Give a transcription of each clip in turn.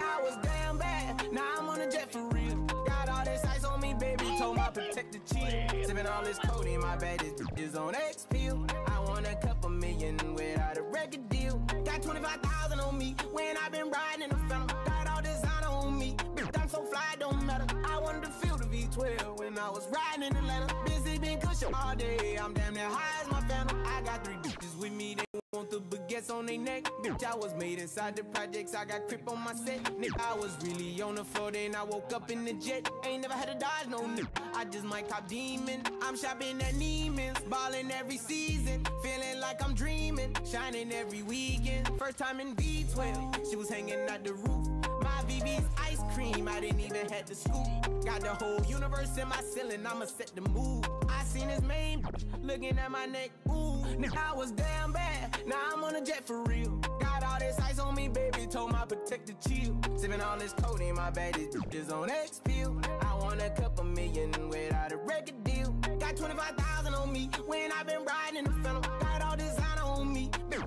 I was damn bad. Now I'm on a jet for real. Got all this ice on me, baby. Told my protector chill. Sipping all this codeine, my bad is, is on X pill. I want a couple million without a record deal. Got 25,000 on me when i been riding in the phantom. Got all designer on me. Bitch, I'm so fly, don't matter. I wanted to feel the V12 when I was riding in Atlanta. Busy been cushion all day. I'm damn near high as my phantom. I got three bitches with me. On their neck. Bitch, I was made inside the projects. I got crip on my set. Nigga, I was really on the floor. Then I woke up in the jet. Ain't never had to dodge no nigga. I just might cop demon. I'm shopping at Neiman's. Balling every season. Feeling like I'm dreaming. Shining every weekend. First time in V12. She was hanging out the roof. Ice cream, I didn't even have to scoop. Got the whole universe in my ceiling, I'ma set the mood. I seen his main looking at my neck, ooh. Nigga, I was damn bad, now I'm on a jet for real. Got all this ice on me, baby, told my protector chill. Sipping all this codeine, my bad is, is on X pill. I want a couple million without a record deal. Got 25,000 on me when i been riding in the phantom. Got all on bitch,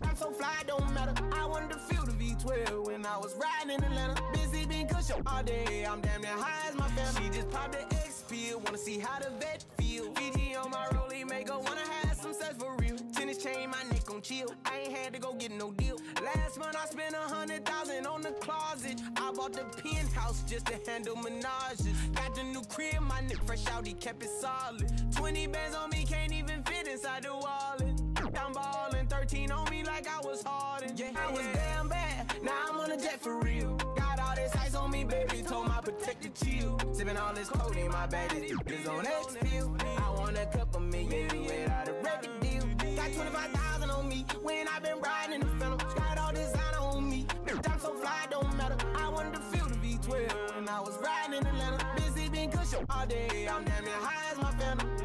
I'm so fly, don't matter. I wanted to feel the V12 when I was riding in Atlanta. Busy been cushion all day, I'm damn near high as my family. She just popped the X wanna see how the vet feel. Fiji on my rollie, make her wanna have some sex for real. Tennis chain, my neck on chill. I ain't had to go get no deal. Last month I spent a hundred thousand on the closet. I bought the penthouse just to handle menages. Got the new crib, my neck fresh out, he kept it solid. 20 bands on me, can't even fit inside the wallet. I'm ballin', 13 on me like I was Harden. Yeah, I was damn bad. Now I'm on a jet for real. Got all this ice on me, baby. Told my protector chill. Sipping all this codeine, my bad is, is on X pill. I want a couple million without a record deal. Got 25,000 on me when i been riding in the phantom. Got all designer on me. I'm so fly, don't matter. I wanted to feel the V12 when I was riding in Atlanta. Busy been cushion all day. I'm damn near high as my phantom.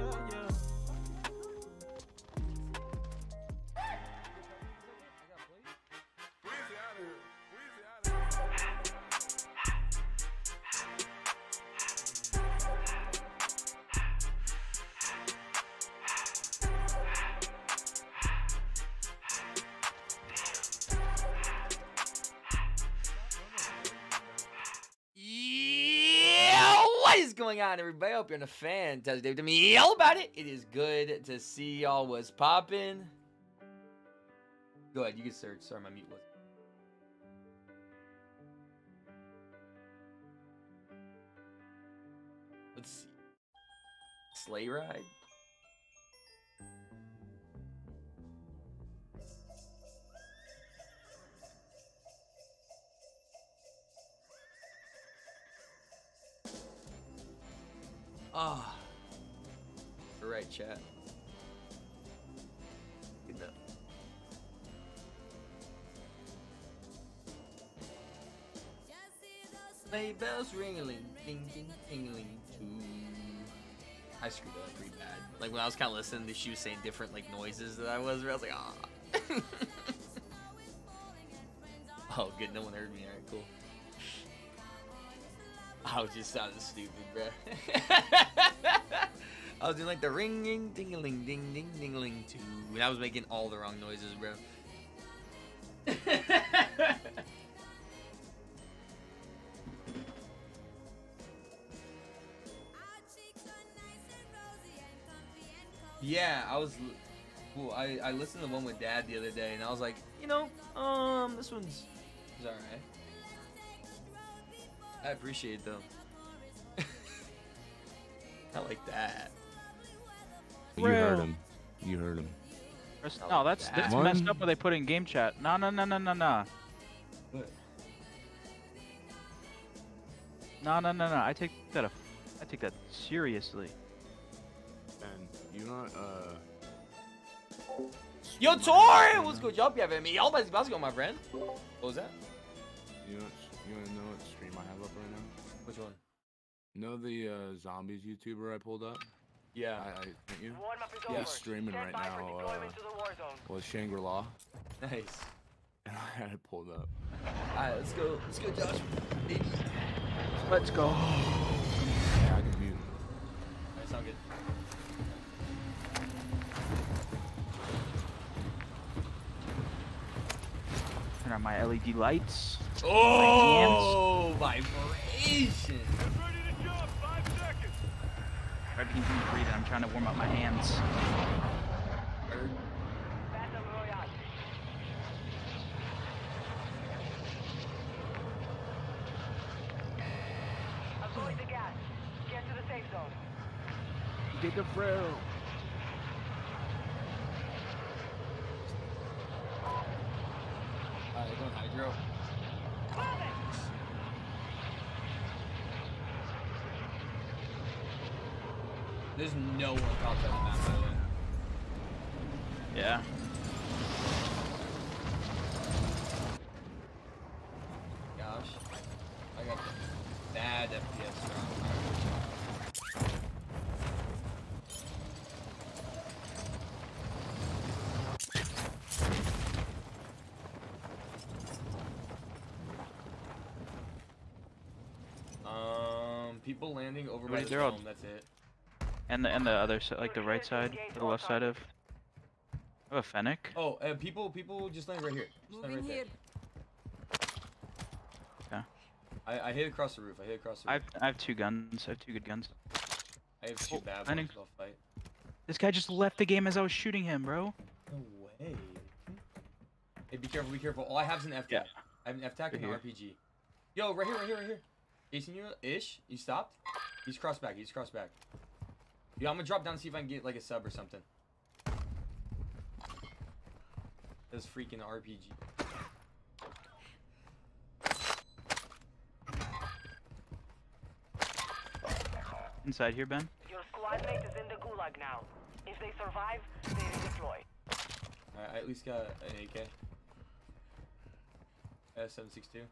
Going on, everybody? I hope you're in a fantastic day. To me, all about it. It is good to see y'all. Was popping. Go ahead, you can search. Sorry, my mute was. Let's see. Sleigh ride. Ah. All right, chat. Good enough. Sleigh bells ringling, ding ding tingling. Ooh. I screwed up pretty bad. Like when I was kind of listening, she was saying different like noises that I was. I was like, ah. oh, good. No one heard me. All right, cool. I was just sounding stupid, bro. I was doing like the ringing, ding-a-ling, ding, ding, ding-a-ling, too. And I was making all the wrong noises, bro. yeah, I was. Well, I, I listened to one with Dad the other day, and I was like, you know, um, this one's, is alright. I appreciate it though. I like that. You heard him. You heard him. No, like that's that. that's messed up what they put in game chat. No, no, no, no, no, no. No, no, no, no. I take that. A, I take that seriously. And you not uh. Yo, Tori! What's good job you having me? Y'all about to go, my friend. What was that? You know, you wanna know Which one? Know the uh, zombies YouTuber I pulled up? Yeah. I, I sent you. Warm up is He's streaming Stand right now. deployment Uh, to the war zone. was Shangri La, Nice. and I had it pulled up. Alright, let's go. Let's go, Josh. Let's go. Yeah, I can mute. Alright, sound good. Turn on my LED lights. Oh! Vibration. Try to keep breathing. I'm trying to warm up my hands. Avoid the gas. Get to the safe zone. Get the frill. Alright, going hydro. There's no one outside the map, by the way. Yeah. Gosh. I got bad FPS drop. Um, people landing over by the dome, that's it. And the and the other side, like the right side, or the left side of. Oh, a Fennec. Oh, uh, people, people just landing right here. Just landing right there. Okay. I, I hit across the roof. I hit across the I've I have two guns. I have two good guns. I have two oh, bad landing. ones. I'll fight. This guy just left the game as I was shooting him, bro. No way. Hey, be careful, be careful. All I have is an F Yeah. I have an FTAC and an RPG. Yo, right here, right here, right here. Chasing you, ish. You stopped. He's crossed back. He's crossed back. Yo, I'm gonna drop down and see if I can get like a sub or something. This freaking RPG. Inside here, Ben. Your squad mate is in the gulag now. If they survive, they redeploy. Alright, I at least got an AK. S762.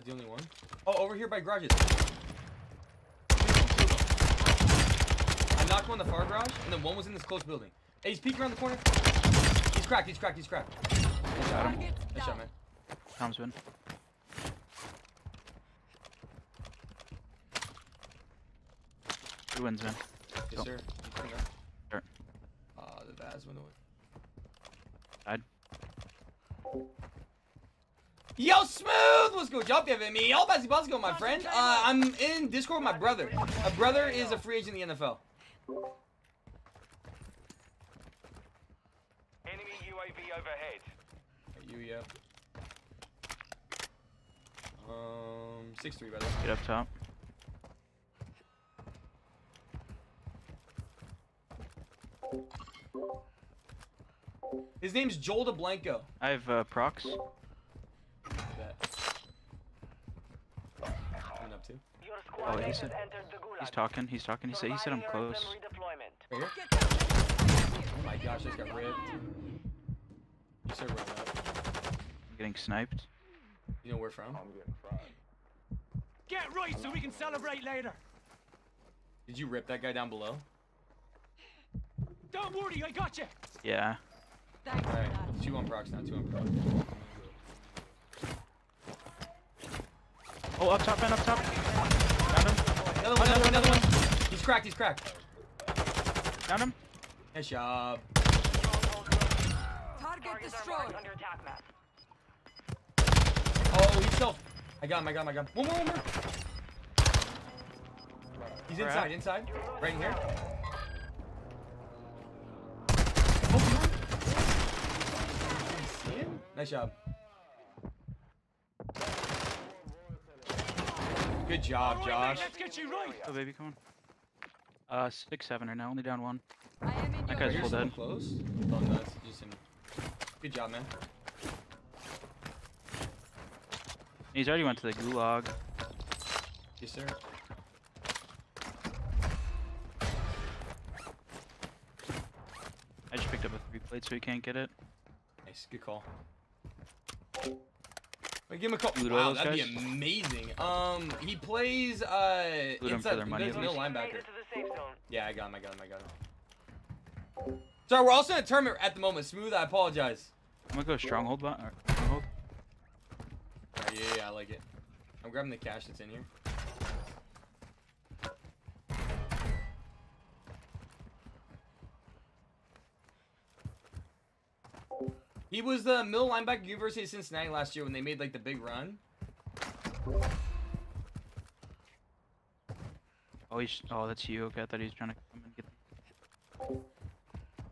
That's the only one? Oh, over here by garages. Two of them, two of them. I knocked one in the far garage, and then one was in this close building. Hey, he's peeking around the corner. He's cracked, he's cracked, he's cracked. Nice shot, him. nice shot man. Tom's been. Who wins, man? Yes, Go. sir. He's coming up. Sure. Ah, the Vaz went away. I'd. Yo, Smooth! What's good? Jump in me. Yo, Bazzy Buzz go, my friend. Uh, I'm in Discord with my brother. My brother is a free agent in the NFL. Enemy UAV overhead. You, yeah. Um, six three by the way. Get up top. His name's Joel Dublanko. I have uh, prox. Bet. Coming up too. Your Oh, he said- has entered the gulag. He's talking. He's talking. He said. He said I'm close. redeployment. Right. Oh my gosh, this got ripped. You said run up. I'm getting sniped. You know where from? I'm getting fried. Get right so we can celebrate later. Did you rip that guy down below? Don't worry, I got you. Yeah. Alright, two on prox now, two on prox. Oh, up top, man, up top. Found him. Another one, another one, another one. He's cracked, he's cracked. Found him. Nice job. Target Target are marked on your attack map. Oh, he's self. I got him, I got him, I got him. One more, one more. He's Where inside, at? inside. Right in here. See? Oh, nice job. Good job, All right, Josh. mate, let's get you right. Oh, baby, come on. Uh, six seven right now. Only down one. I am in That guy's full dead. close. Oh, no, just him. Good job, man. He's already went to the gulag. Yes, sir. I just picked up a three plate, so he can't get it. Nice, good call. Wait, give him a call. Loot wow, that'd guys? be amazing. Um, he plays uh Loot 'em inside. for their money plays middle linebacker. it to the safe zone. Yeah, I got him. I got him. I got him. Sorry, we're also in a tournament at the moment. Smooth. I apologize. I'm gonna go stronghold. Bot or stronghold. Alright, yeah, yeah, I like it. I'm grabbing the cash that's in here. He was the middle linebacker University of Cincinnati last year when they made like the big run. Oh, he's. Oh, that's you. Okay, I thought he was trying to come and get.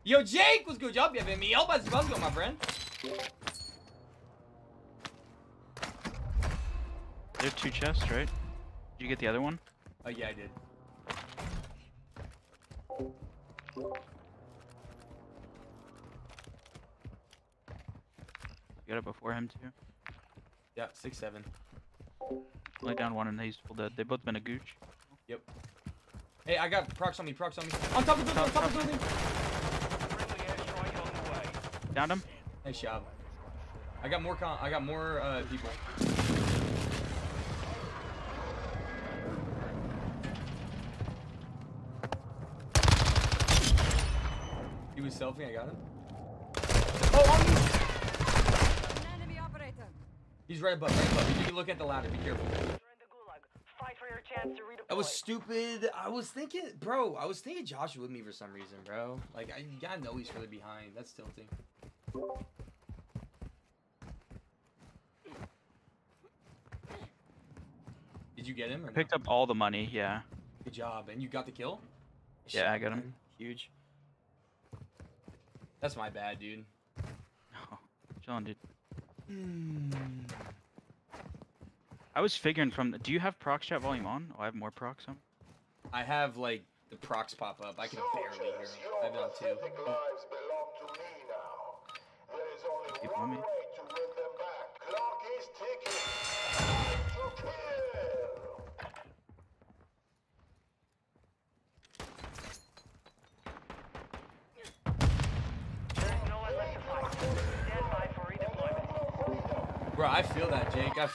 Yo, Jake, what's good job? Bienvenido, Basibasco, my friend. There are two chests, right? Did you get the other one? Oh yeah, I did. You got it before him too. Yeah, six seven. Only down one and he's full dead. They both been a gooch. Yep. Hey, I got prox on me, prox on me. On top of the building, on top of the building. Friendly airstrike on the way. Downed him. Nice job. I got more con. I got more uh, people. He was selfing. I got him. Oh, on me! An enemy operator. He's right above. Right above. You can look at the ladder. Be careful. You're in the gulag. Fight for your chance to redeploy. That was stupid. I was thinking, bro. I was thinking Josh with me for some reason, bro. Like I you gotta know he's really behind. That's tilting. Did you get him? Or no? Picked up all the money. Yeah. Good job. And you got the kill? Yeah, I got him. man. Huge. That's my bad, dude. Oh, John, dude. Hmm. I was figuring from. The, do you have Prox chat volume on? Oh, I have more Prox on. I have like the Prox pop up. I can barely hear them. I have it on two. Keep on me.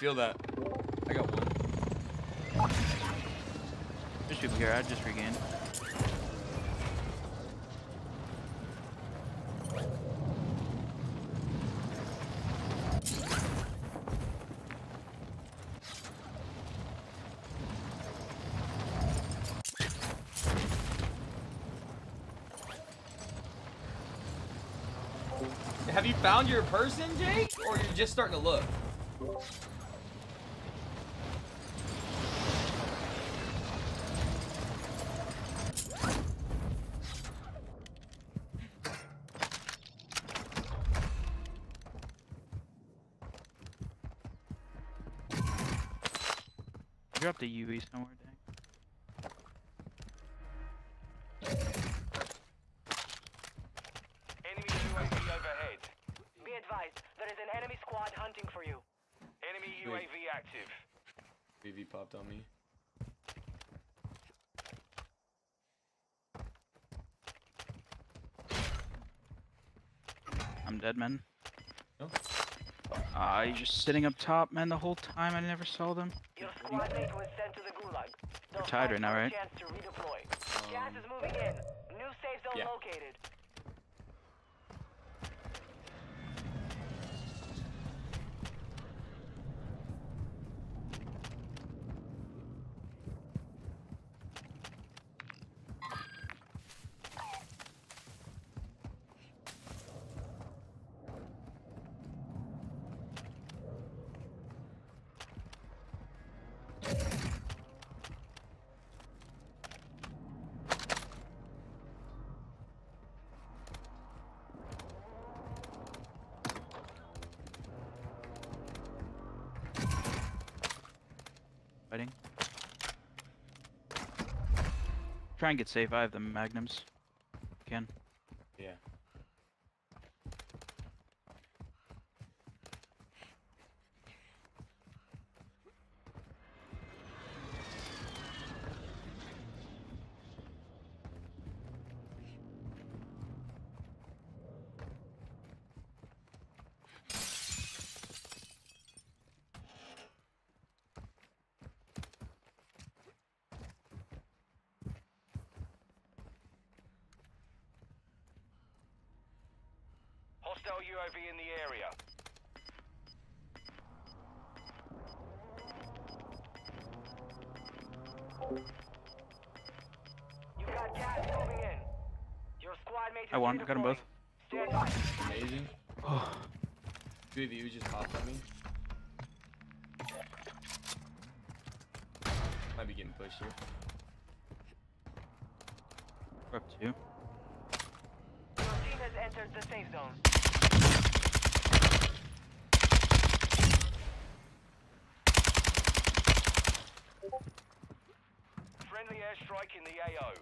Feel that. I got one. There's people here. I just regained. Have you found your person, Jake? Or are you're just starting to look? Drop the UV somewhere, dang. Enemy UAV overhead. Be advised, there is an enemy squad hunting for you. Enemy Wait. UAV active. BV popped on me. I'm dead, man. No? Ah, you're just sitting up top, man, the whole time. I never saw them. Your squad mate was sent to the gulag. They'll tied right now, right? Chance to redeploy. Gas is moving in. And get safe. I have the magnums. Can. Yeah. Hostile UAV in the area. You got gas moving in. Your squad mate I won. Got 'em both. redeploying. Stand by. Amazing. Oh, UAV just popped on me. Might be getting pushed here. We're up two. Your team has entered the safe zone. Friendly airstrike in the AO.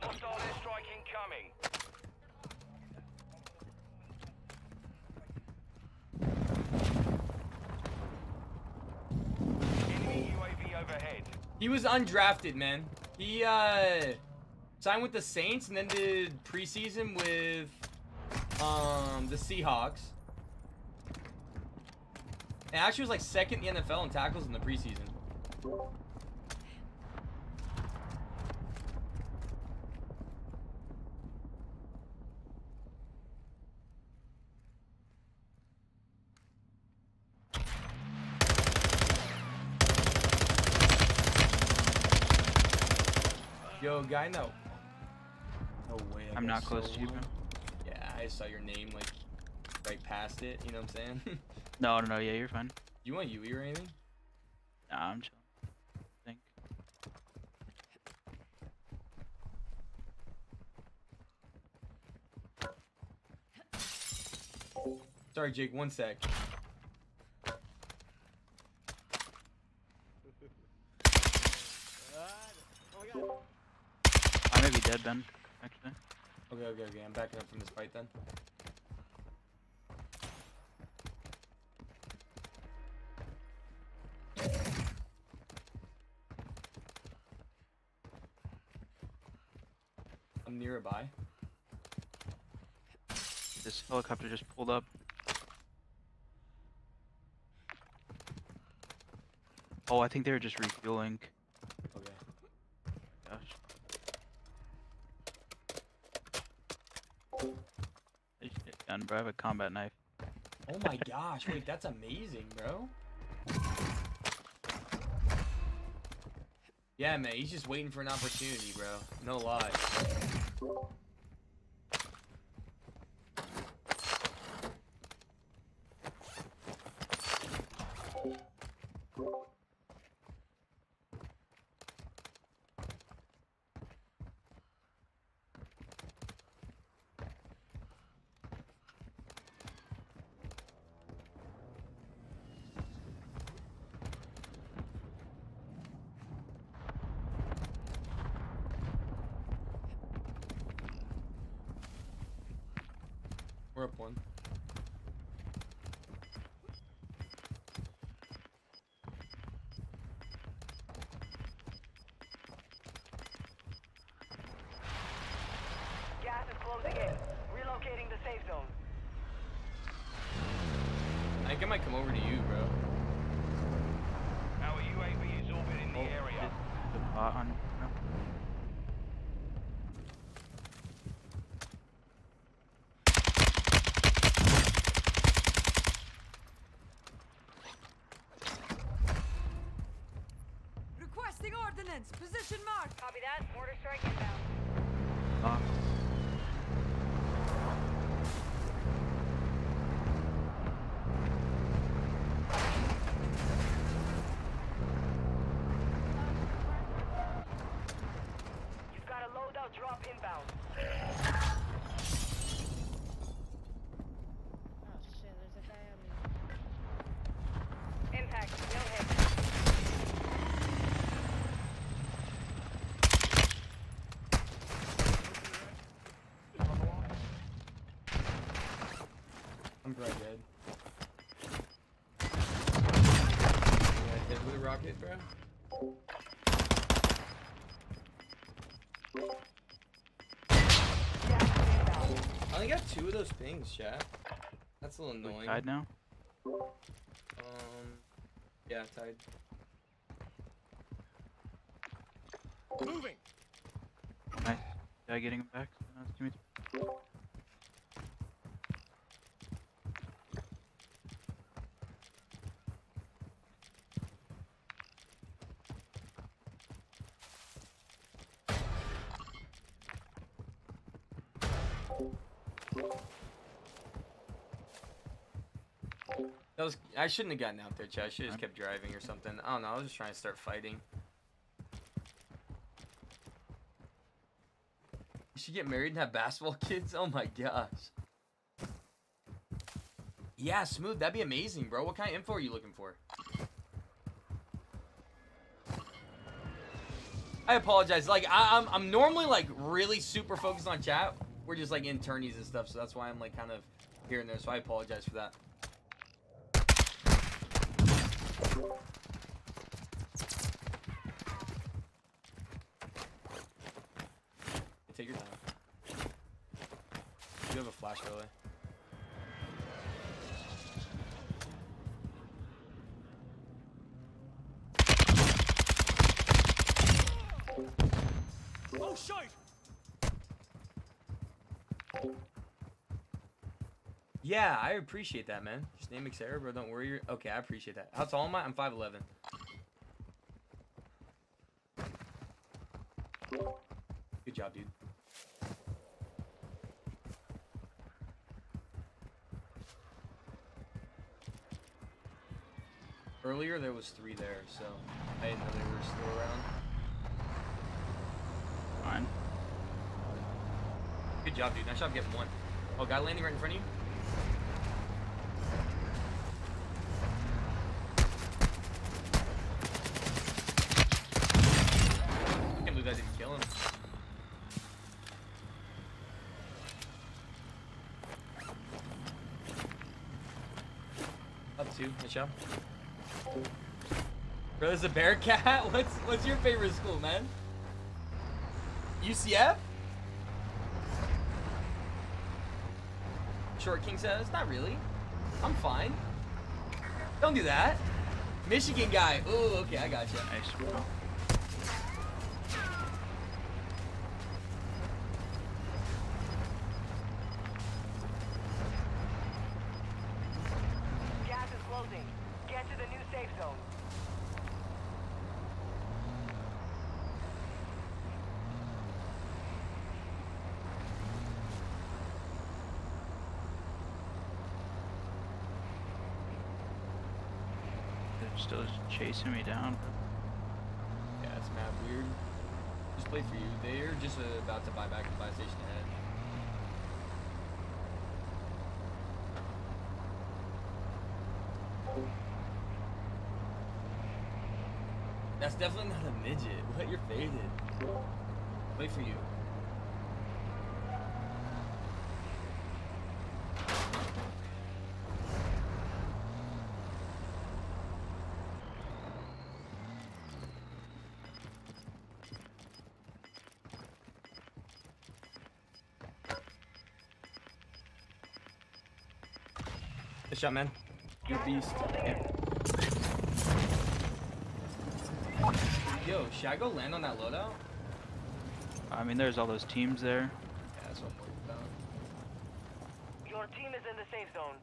Hostile airstrike incoming. Enemy UAV overhead. He was undrafted, man. He uh signed with the Saints and then did preseason with um the Seahawks. And actually was like second in the NFL in tackles in the preseason. Yo, guy, no. No way. I I'm got not close so to you, bro. Yeah, I saw your name like right past it. You know what I'm saying? No, no, no. Yeah, you're fine. you want UE or anything? Nah, I'm chill. I think. Sorry, Jake. One sec. I may be dead, Ben. Actually. Okay, okay, okay. I'm backing up from this fight then. I'm nearby. This helicopter just pulled up. Oh, I think they were just refueling. Bro. I have a combat knife. Oh my gosh, wait, that's amazing, bro. Yeah, man, he's just waiting for an opportunity, bro. No lie. We're up one. Gas is closing in. Relocating the safe zone. I think I might come over to you, bro. Our UAV is orbiting the area. The bot on. No. Requesting ordnance. Position mark. Copy that. Mortar strike inbound. Bot. You've got a loadout drop inbound. Oh shit, there's a guy on me. Impact. No hit. I'm probably dead. Yeah, hit with a rocket, bro. I only got two of those pings, chat. That's a little We annoying. tied now. Um, yeah, tied. Moving. Nice. Guy getting him back. I shouldn't have gotten out there, Chad. I should have just kept driving or something. I don't know. I was just trying to start fighting. You should get married and have basketball kids. Oh my gosh. Yeah, smooth. That'd be amazing, bro. What kind of info are you looking for? I apologize. Like I, I'm, I'm normally like really super focused on chat. We're just like in tourneys and stuff, so that's why I'm like kind of here and there. So I apologize for that. Take your time. You have a flash relay. Oh, Yeah, I appreciate that, man. Just name Xera, bro. Don't worry. You're... Okay, I appreciate that. How tall am I? I'm 5'11. Good job, dude. Earlier, there was three there, so I didn't know they were still around. Fine. Good job, dude. Nice job getting one. Oh, guy landing right in front of you. I can't believe I didn't kill him. Nice. Bro, there's a Bearcat? What's what's your favorite school, man? UCF? Short King says, not really. I'm fine. Don't do that. Michigan guy. Ooh, okay, I gotcha. Nice, bro. Gas is closing. Get to the new safe zone. They're still just chasing me down. Yeah, it's mad weird. Just play for you. They're just uh, about to buy back the buy station ahead. That's definitely not a midget. What? You're faded. Play for you. Good shot, man. You're a beast. Yo, should I go land on that loadout? I mean, there's all those teams there. Yeah, that's what I'm worried about. Your team is in the safe zone.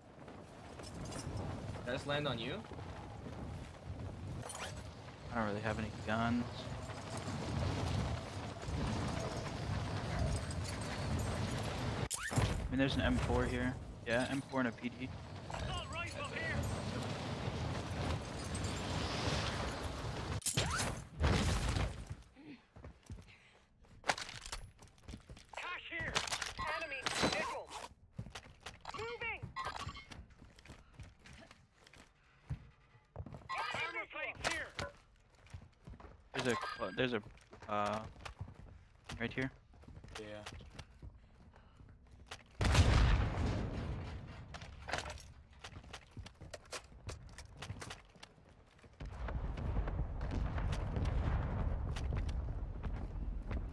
Did I just land on you? I don't really have any guns. I mean, there's an M4 here. Yeah, M4 and a PD. All right, up here. Cash here. Enemy visual. Moving. Armor plates here. There's a, uh, there's a, uh, right here. Yeah.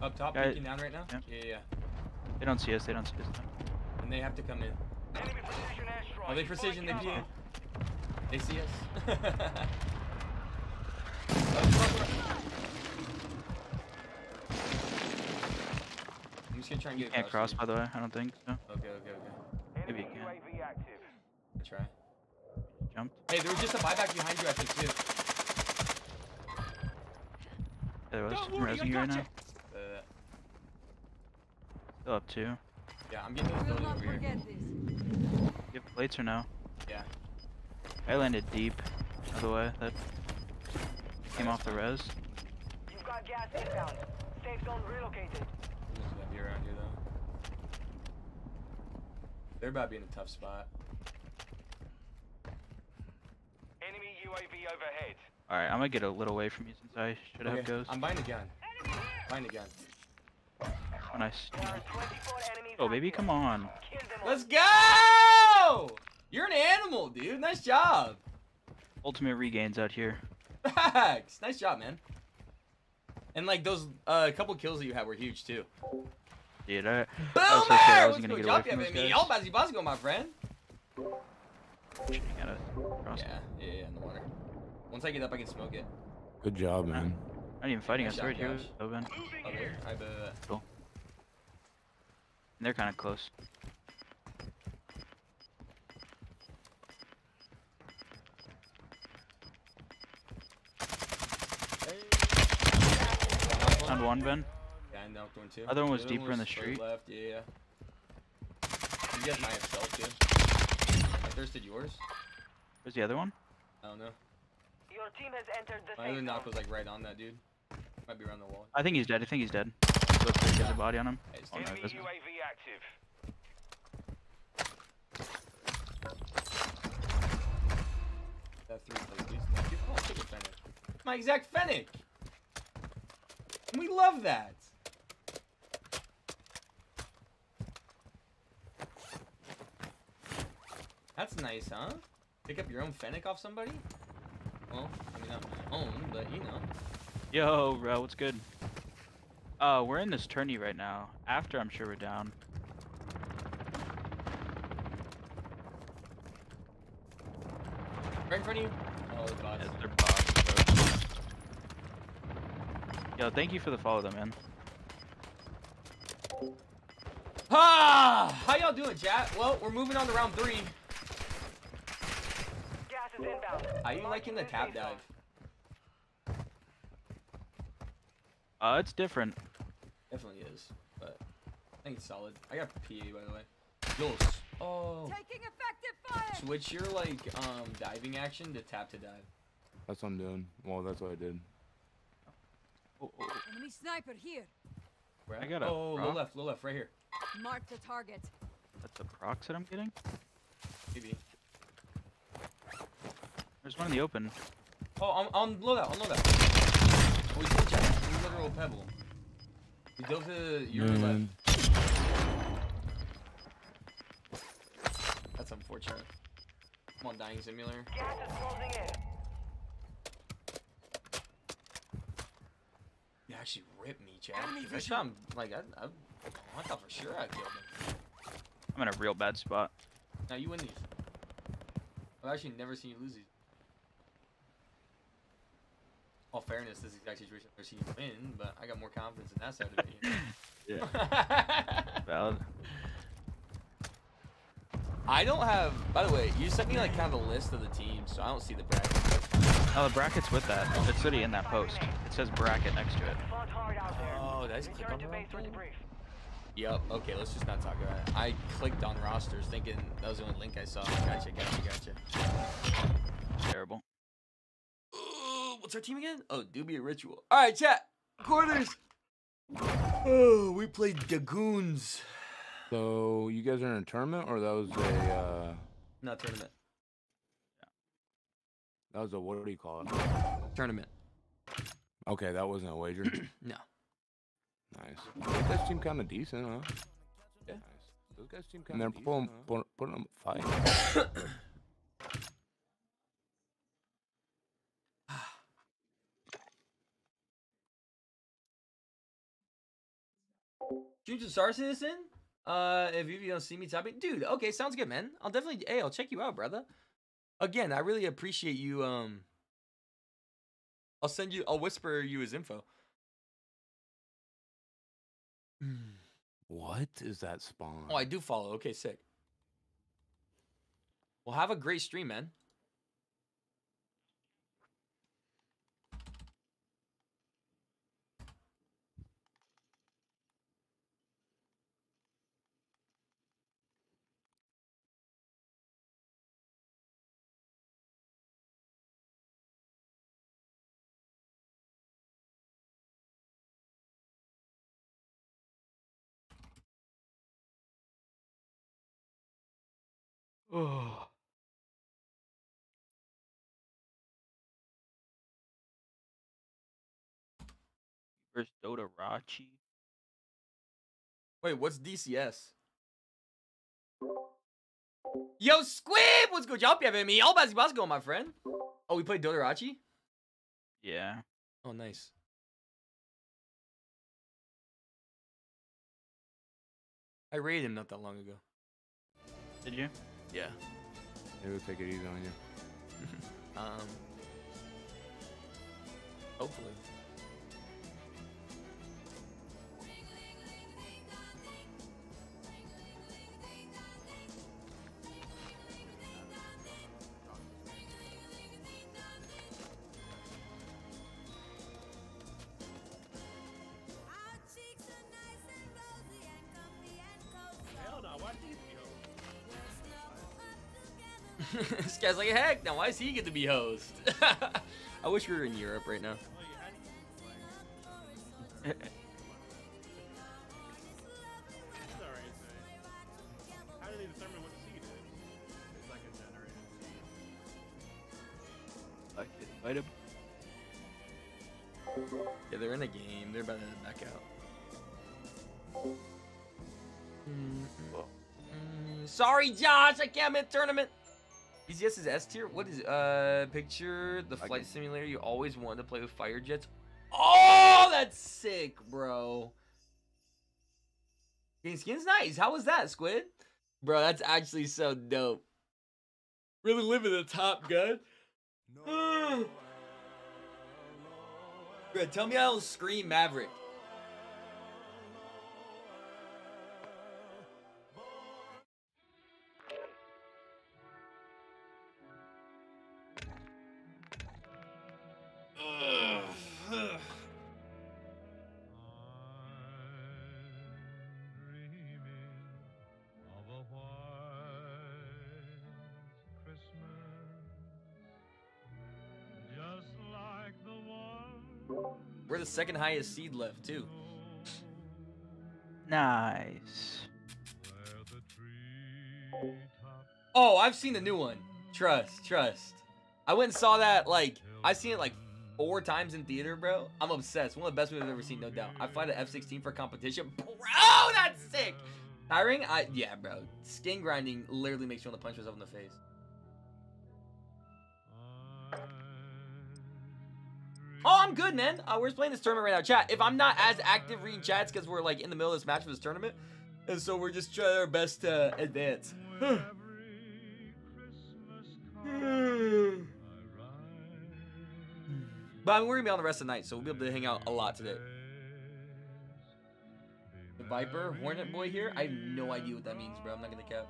Up top, Guy- peeking down right now? yeah. Yeah, yeah, yeah. They don't see us. They don't see us. And they have to come in. Enemy precision airstrike. Oh, they precision, they Find They see us. just gonna try and You can't cross, by the way. I don't think so. Okay, okay, okay. Maybe you can. I try. Jumped. Hey, there was just a buyback behind you, I think, too. Yeah, there was. Don't I'm worry, I resing you right now. You. Still up two. yeah, I'm getting to We this will building not over here. this. You have plates or no? Yeah. I landed deep. By the way, that came off the res. You've got gas inbound. Safe zone relocated. There's gotta be around here, though. They're about to be in a tough spot. Enemy UAV overhead. All right, I'm gonna get a little away from you since I should have Okay, goes. I'm buying a gun. Buying a gun. Oh, nice. There are 24 enemies Oh, baby, come on. Kill them all. Let's go! You're an animal, dude. Nice job. Ultimate regains out here. Facts. Nice job, man. And like those uh, couple kills that you had were huge too. Dude, I, Boomer! I was so scared I wasn't gonna get job away from you, those baby. guys. All Bazzy Bosco, my friend. shooting at us. Cross. Yeah, yeah, yeah, in the water. Once I get up, I can smoke it. Good job, man. Not even fighting Nice us right here. Josh. Open. Okay, I bet. And they're kind of close. Found one, Ben. Yeah, I knocked one too. Other one was The deeper in the street. Left, yeah, yeah. You guys might have self too. I thirsted yours. Where's the other one? I don't know. Your team has entered the My other knock was like right on that dude. Might be around the wall. I think he's dead. I think he's dead. Looks like there's a body on him. Oh, no, dead. it Enemy doesn't. UAV active. That three plate, please. Oh, take a Fennec. My exact Fennec. We love that. That's nice, huh? Pick up your own Fennec off somebody? Well, I mean, not my own, but you know. Yo, bro, what's good? Uh, we're in this tourney right now. After, I'm sure we're down. Right in front of you. Oh, the bots. Yeah, they're bots, bro. Yo, thank you for the follow, though, man. Ah! How y'all doing, chat? Well, we're moving on to round three. Gas is inbound. How you liking the tap dive? Uh, it's different. Definitely is, but I think it's solid. I got PA by the way. Yo, oh, Taking effective fire! switch your like um diving action to tap to dive. That's what I'm doing. Well, that's what I did. Oh, oh, oh. Enemy sniper here. Where I got a oh, low left, low left, right here. Mark the target. That's the prox that I'm getting? Maybe. There's one in the open. Oh, on, on low that, on low that. Oh, he's switch out. He's literal pebble. He dove to your Man. left. That's unfortunate. Come on, dying simulator. Gas is closing in. You actually ripped me, Chad. 'cause I shot him like I, I, I thought for sure I killed him. I'm in a real bad spot. Now you win these. I've actually never seen you lose these. All fairness, this exact situation I've never seen you win, but I got more confidence in that side of it. You know? Valid. I don't have. By the way, you sent me like kind of a list of the teams, so I don't see the bracket. Oh, the bracket's with that. It's already in that post. It says bracket next to it. Fought hard out there. Oh, did I just click on the wrong thing? Yep. Okay, let's just not talk about it. I clicked on rosters thinking that was the only link I saw. Gotcha, gotcha, gotcha. Terrible. What's our team again? Oh, Dubia Ritual. All right, chat. Quarters. Oh, we played Dagoons. So you guys are in a tournament, or that was a uh, Not tournament. that was a what do you call it? Tournament. Okay, that wasn't a wager. No. nice. Those guys seem kind of decent, huh? Yeah. Nice. Those guys seem kind of. And they're pulling, putting, putting them a fight. Dreams Star Citizen? Uh, if you don't see me typing, dude. Okay, sounds good, man. I'll definitely. Hey, I'll check you out, brother. Again, I really appreciate you. Um, I'll send you. I'll whisper you his info. What is that spawn? Oh, I do follow. Okay, sick. Well, have a great stream, man. Oh. Versus Dotarachi. Wait, what's DCS? Yo, Squib! What's good? Y'all having me? All basketball's going, my friend. Oh, we played Dotarachi? Yeah. Oh, nice. I raided him not that long ago. Did you? Yeah. Maybe we'll take it easy on you. Um. Hopefully. this guy's like, heck, now why does he get to be host? I wish we were in Europe right now. Well, you had It's alright, it's. How do they determine what seed it is? It's like a generated seed. Like, invite him. Yeah, they're in a game. They're about to back out. Mm, mm, Sorry, Josh. I can't make tournament. DCS is S tier. What is uh picture the flight simulator you always wanted to play with fire jets? Oh, that's sick, bro. Game skin's nice. How was that, Squid? Bro, that's actually so dope. Really living the top gun. Bro, tell me I don't scream Maverick. The second highest seed left, too. Nice. Oh, I've seen the new one. Trust, trust. I went and saw that, like, I've seen it like four times in theater, bro. I'm obsessed. One of the best movies I've ever seen, no doubt. I fly the F-16 for competition. Bro, that's sick. Tiring? I, yeah, bro. Skin grinding literally makes you want to punch yourself in the face. Oh, I'm good, man. Uh, we're just playing this tournament right now. Chat, if I'm not as active reading chats because we're like in the middle of this match for this tournament, and so we're just trying our best to advance. but I mean, we're gonna be on the rest of the night, so we'll be able to hang out a lot today. The Viper, Hornet Boy here? I have no idea what that means, bro. I'm not gonna cap.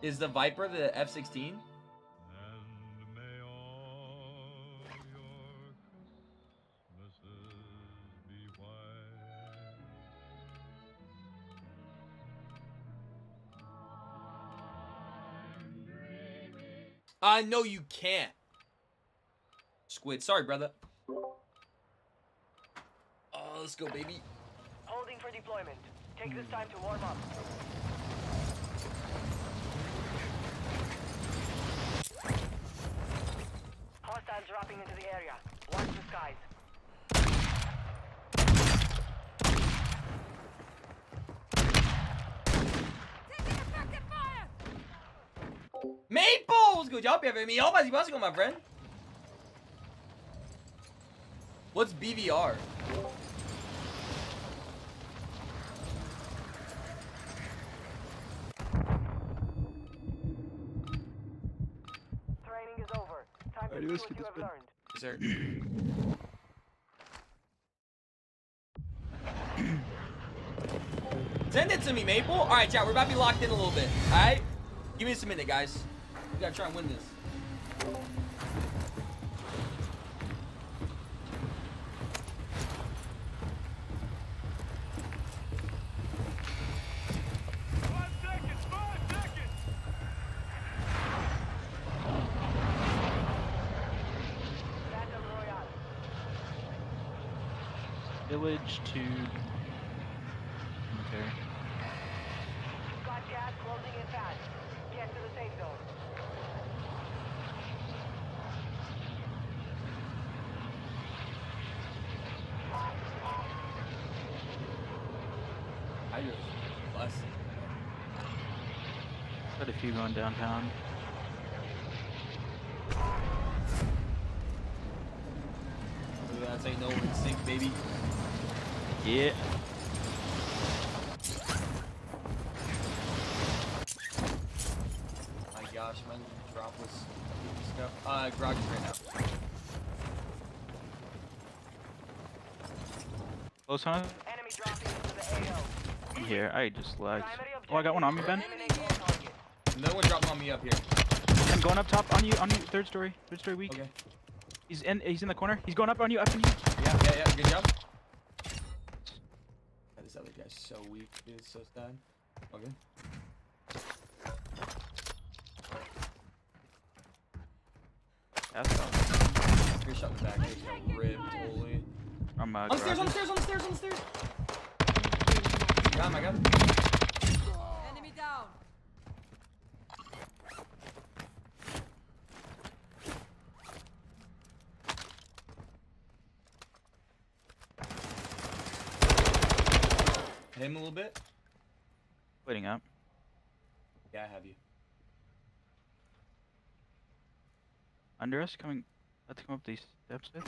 Is the Viper the F-16? I know you can't. Squid, sorry, brother. Oh, let's go, baby. Holding for deployment. Take this time to warm up. Hostiles dropping into the area. Watch the skies. Fire! Maple! Good job, you have me. Oh, my go, my friend. What's BVR? Training is over. Time to Alrighty, see let's what get you this have learned. Yes, sir. Send it to me, Maple. All right, chat. We're about to be locked in a little bit. All right. Give me just a minute, guys. We gotta try and win this. Village to. Okay. Got gas closing in fast. Get to the safe zone. I just bless. Got a few going downtown. Look at that. Ain't no in sync, baby. Yeah. My gosh, man. Dropless stuff. Uh, garage right now. Close on it. Enemy dropping into the AO. I'm here. I just lagged. Oh, I got one on me, Ben. Eliminate all targets. Another one dropping on me up here. I'm going up top on you, on you. Third story. Third story weak. Okay. He's in. He's in the corner. He's going up on you. Up on you. Yeah, yeah, yeah. Good job. God, this other guy's so weak. Dude, it's so sad. Okay. That's all. You're shot in the back. He's got ripped. Holy. From uh, On the stairs, on the stairs, on the stairs, on the stairs. Got him, I got him. Enemy down. Hit him a little bit. Waiting up. Yeah, I have you. Under us, coming. Let's come up these steps. With.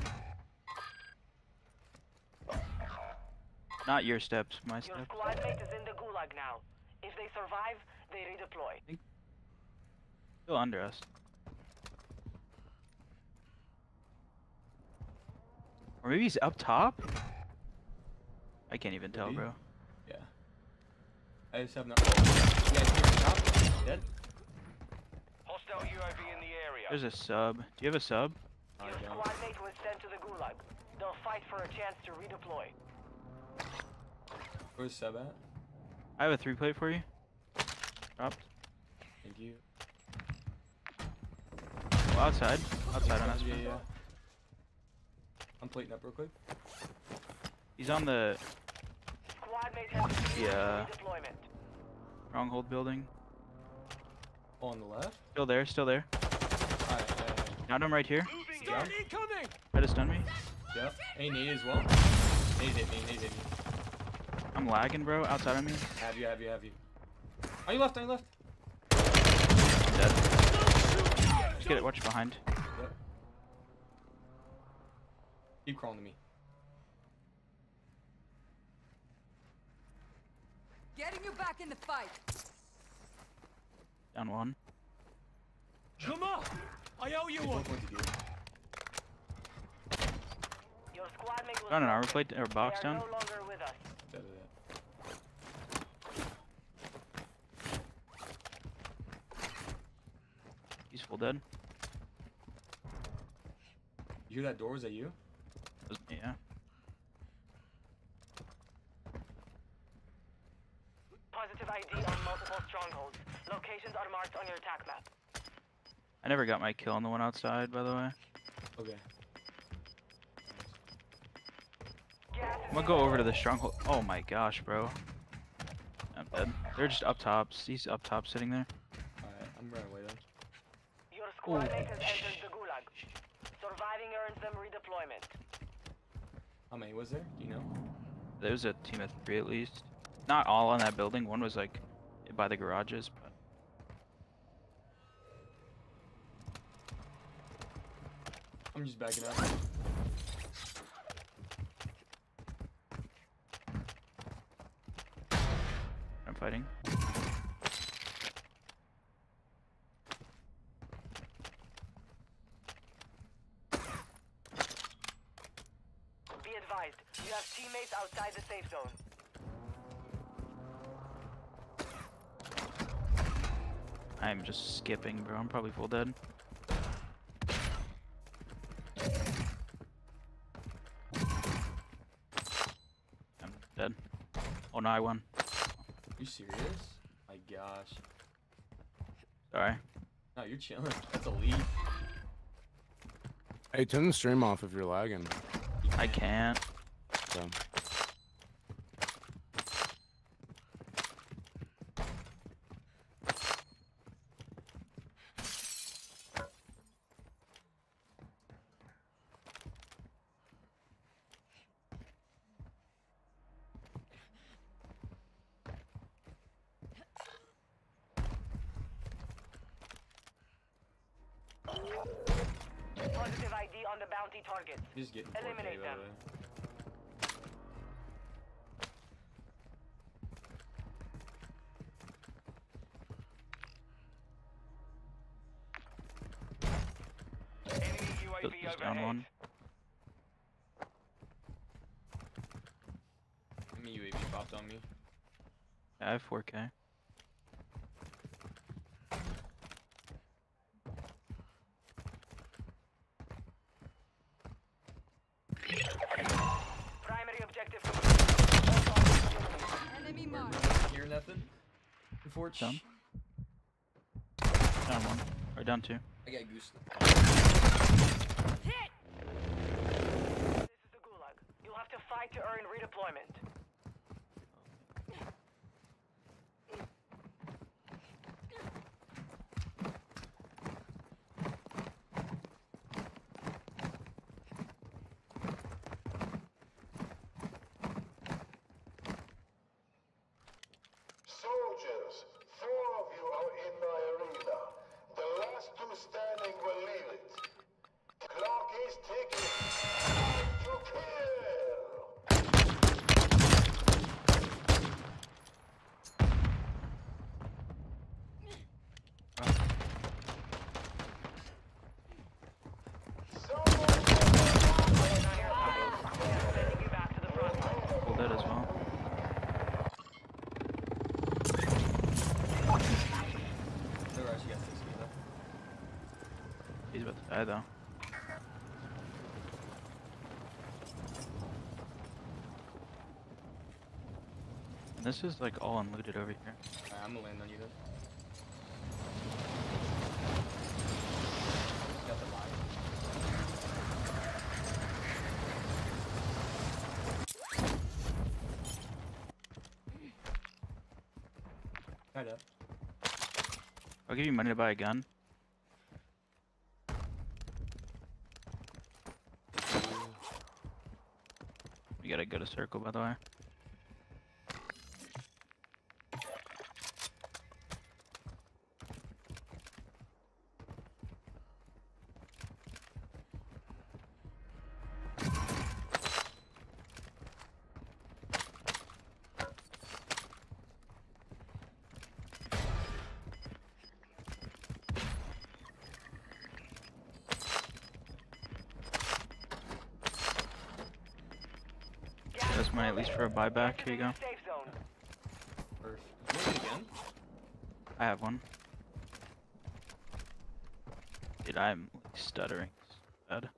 Not your steps, my Your steps. squad mate is in the gulag now. If they survive, they redeploy. Still under us. Or maybe he's up top? I can't even tell, bro. Oh. Yeah. I just have no. Oh, you here top? Dead? Hostile UAV in the area. There's a sub. Do you have a sub? I Your squad mate was sent to the gulag. They'll fight for a chance to redeploy. Where's Seb at? I have a three plate for you. Dropped. Thank you. Well, outside. Outside on us. Yeah, yeah. I'm plating up real quick. He's on the Squad mate has secured Yeah. redeployment. stronghold building. Oh, on the left? Still there, still there. Alright, yeah, Downed him right here. yeah. incoming! Try to me. Yep. A nade as well. Nade hit me, nade hit me. I'm lagging, bro. Outside of me. Have you, have you, have you. On your left, Are you left. I'm dead. Just get it. Watch behind. Yep. Keep crawling to me. Getting you back in the fight. Down one. Come on! I owe you one! both went to you. Your squad mate was Found an armor plate or box down. no longer with us. Da, da, da. He's full dead. You hear that door? Was that you? Was- Yeah. Positive ID on multiple strongholds. Locations are marked on your attack map. I never got my kill on the one outside, by the way. Okay. I'm gonna go over to the stronghold. Oh my gosh, bro. I'm dead. They're just up tops. He's up top sitting there. Alright, I'm running away then. Your squad mate has entered the gulag. Surviving earns them redeployment. How many was there? Do you know? There was a team of three at least. Not all on that building. One was like by the garages, but I'm just backing up. I'm fighting. Be advised, you have teammates outside the safe zone. I'm just skipping, bro. I'm probably full dead. I'm dead. Oh no, I won. you serious? My gosh. Sorry. No, you're chilling. That's elite. Hey, turn the stream off if you're lagging. I can't. So. Positive ID on the bounty target. You just getting 4K, Eliminate by the them. way. Enemy Just UAV just down overhead. one. I mean, UAV popped on me. Yeah, I have 4K. Primary objective. Enemy mark. not hear nothing. Before Done. Down one. Or down two. I got goose. This is the Gulag. You'll have to fight to earn redeployment. He's about to die though. This is like all unlooted over here. Alright, I'm gonna land on you though. Got the line. Tied up. I'll give you money to buy a gun. We gotta go to circle by the way. Money at least for a buyback. Here you go. I have one. Dude, I'm stuttering. Bad.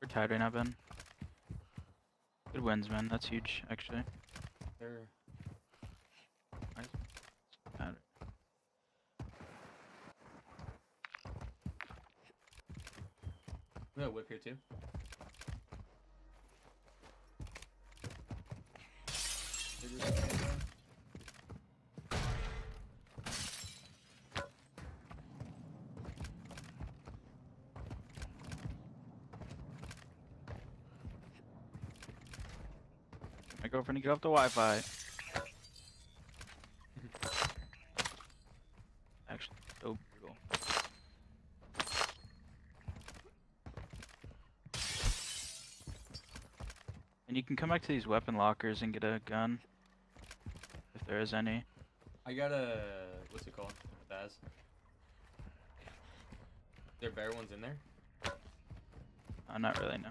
We're tied right now, Ben. Good wins, man. That's huge, actually. A whip here too. They're just- Girlfriend, you get off the Wi-Fi. Actually, so brutal. And you can come back to these weapon lockers and get a gun. If there is any. I got a what's it called? Baz. There bear ones in there? Uh, not really, no.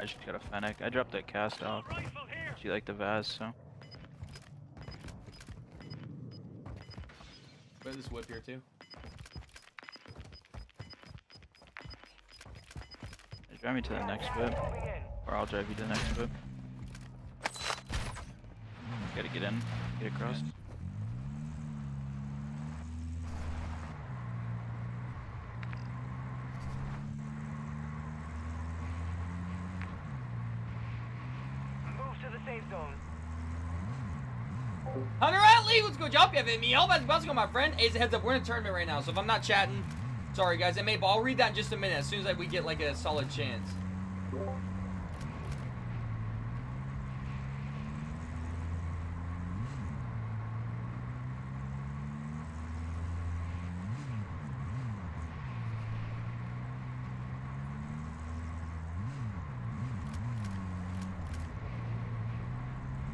I just got a Fennec. I dropped that cast off. She liked the Vaz, so. Put this whip here too. Drive me to the next whip, or I'll drive you to the next whip. Gotta get in, get across. Jump you me. All go, my friend. Hey, a heads up. We're in a tournament right now, so if I'm not chatting, sorry guys. I may, but I'll read that in just a minute as soon as like, we get like a solid chance.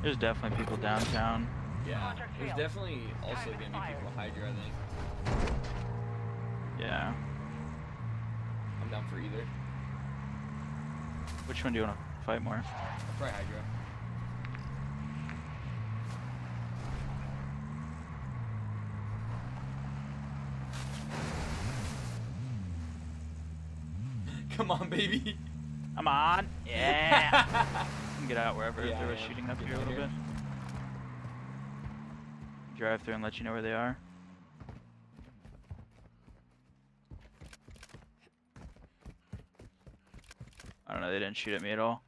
There's definitely people downtown. Yeah, there's definitely also gonna be people Hydra. I think Yeah. I'm down for either. Which one do you want to fight more? Probably Hydra. Come on, baby. Come on. Yeah. can get out wherever Yeah, they were yeah. shooting up here a little here. bit. Drive through and let you know where they are. I don't know, they didn't shoot at me at all.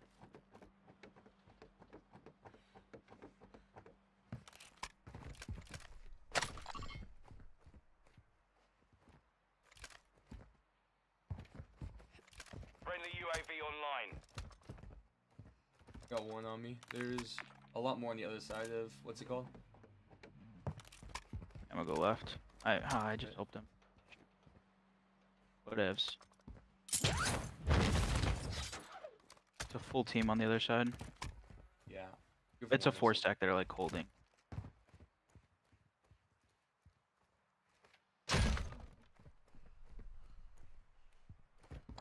Friendly UAV online. Got one on me. There's a lot more on the other side of what's it called? I'm gonna go left. I ah, I just helped him. Whatevs. It's a full team on the other side. Yeah. It's a four stack that are like holding.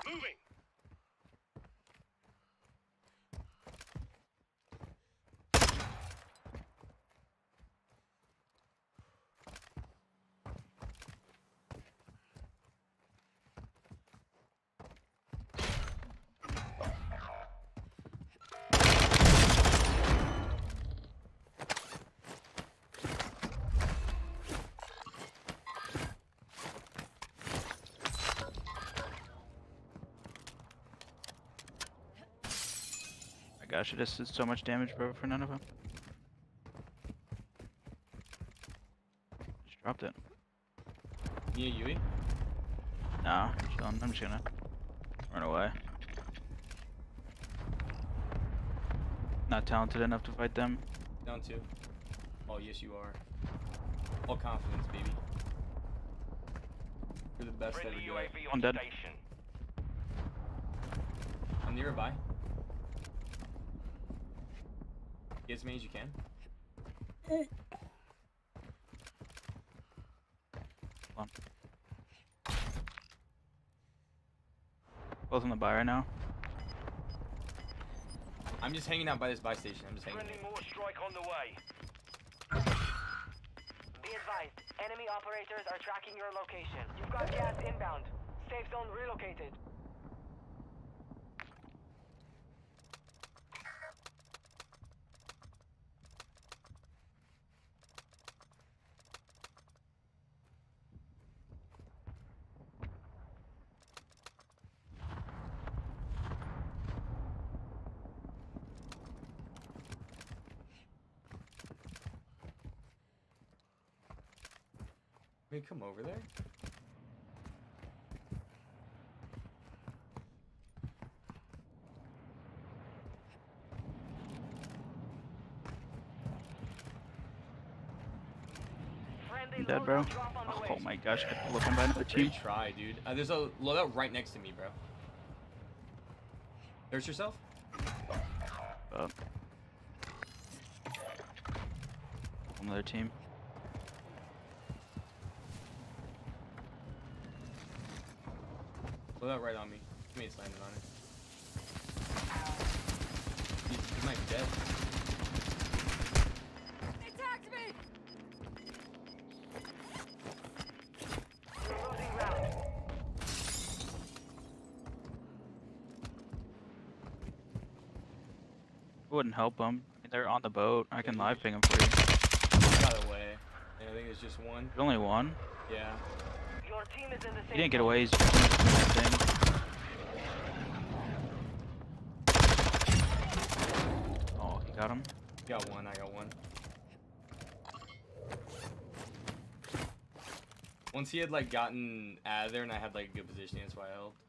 Moving. Gosh, I just did so much damage, bro, for none of them. Just dropped it. Me and Yui? Nah, I'm chilling. I'm just gonna run away. Not talented enough to fight them. Down two. Oh, yes, you are. All confidence, baby. You're the best ever Friendly do it. UAV I'm on dead. station. I'm nearby. Get as many as you can. Both on the buy right now. I'm just hanging out by this buy station. I'm just hanging Friendly more strike on the way. Be advised, enemy operators are tracking your location. You've got gas inbound. Safe zone relocated. Wait, come over there. Friendly I'm dead, bro. loadout drop on the Oh my gosh, got looking by another team. Great try, dude. Uh, there's a loadout right next to me, bro. There's yourself? Up. Another team. Go out right on me. I mean, it's landed on it. He's, he might be dead. They tagged me! Reloading round. Wouldn't help them. They're on the boat. I can live ping them for you. By the way, I think it's just one. There's only one? Yeah. Your team is in the He didn't get away. He's just doing thing. Oh, he got him. Got one. I got one. Once he had like gotten out of there and I had like a good position, that's why I helped.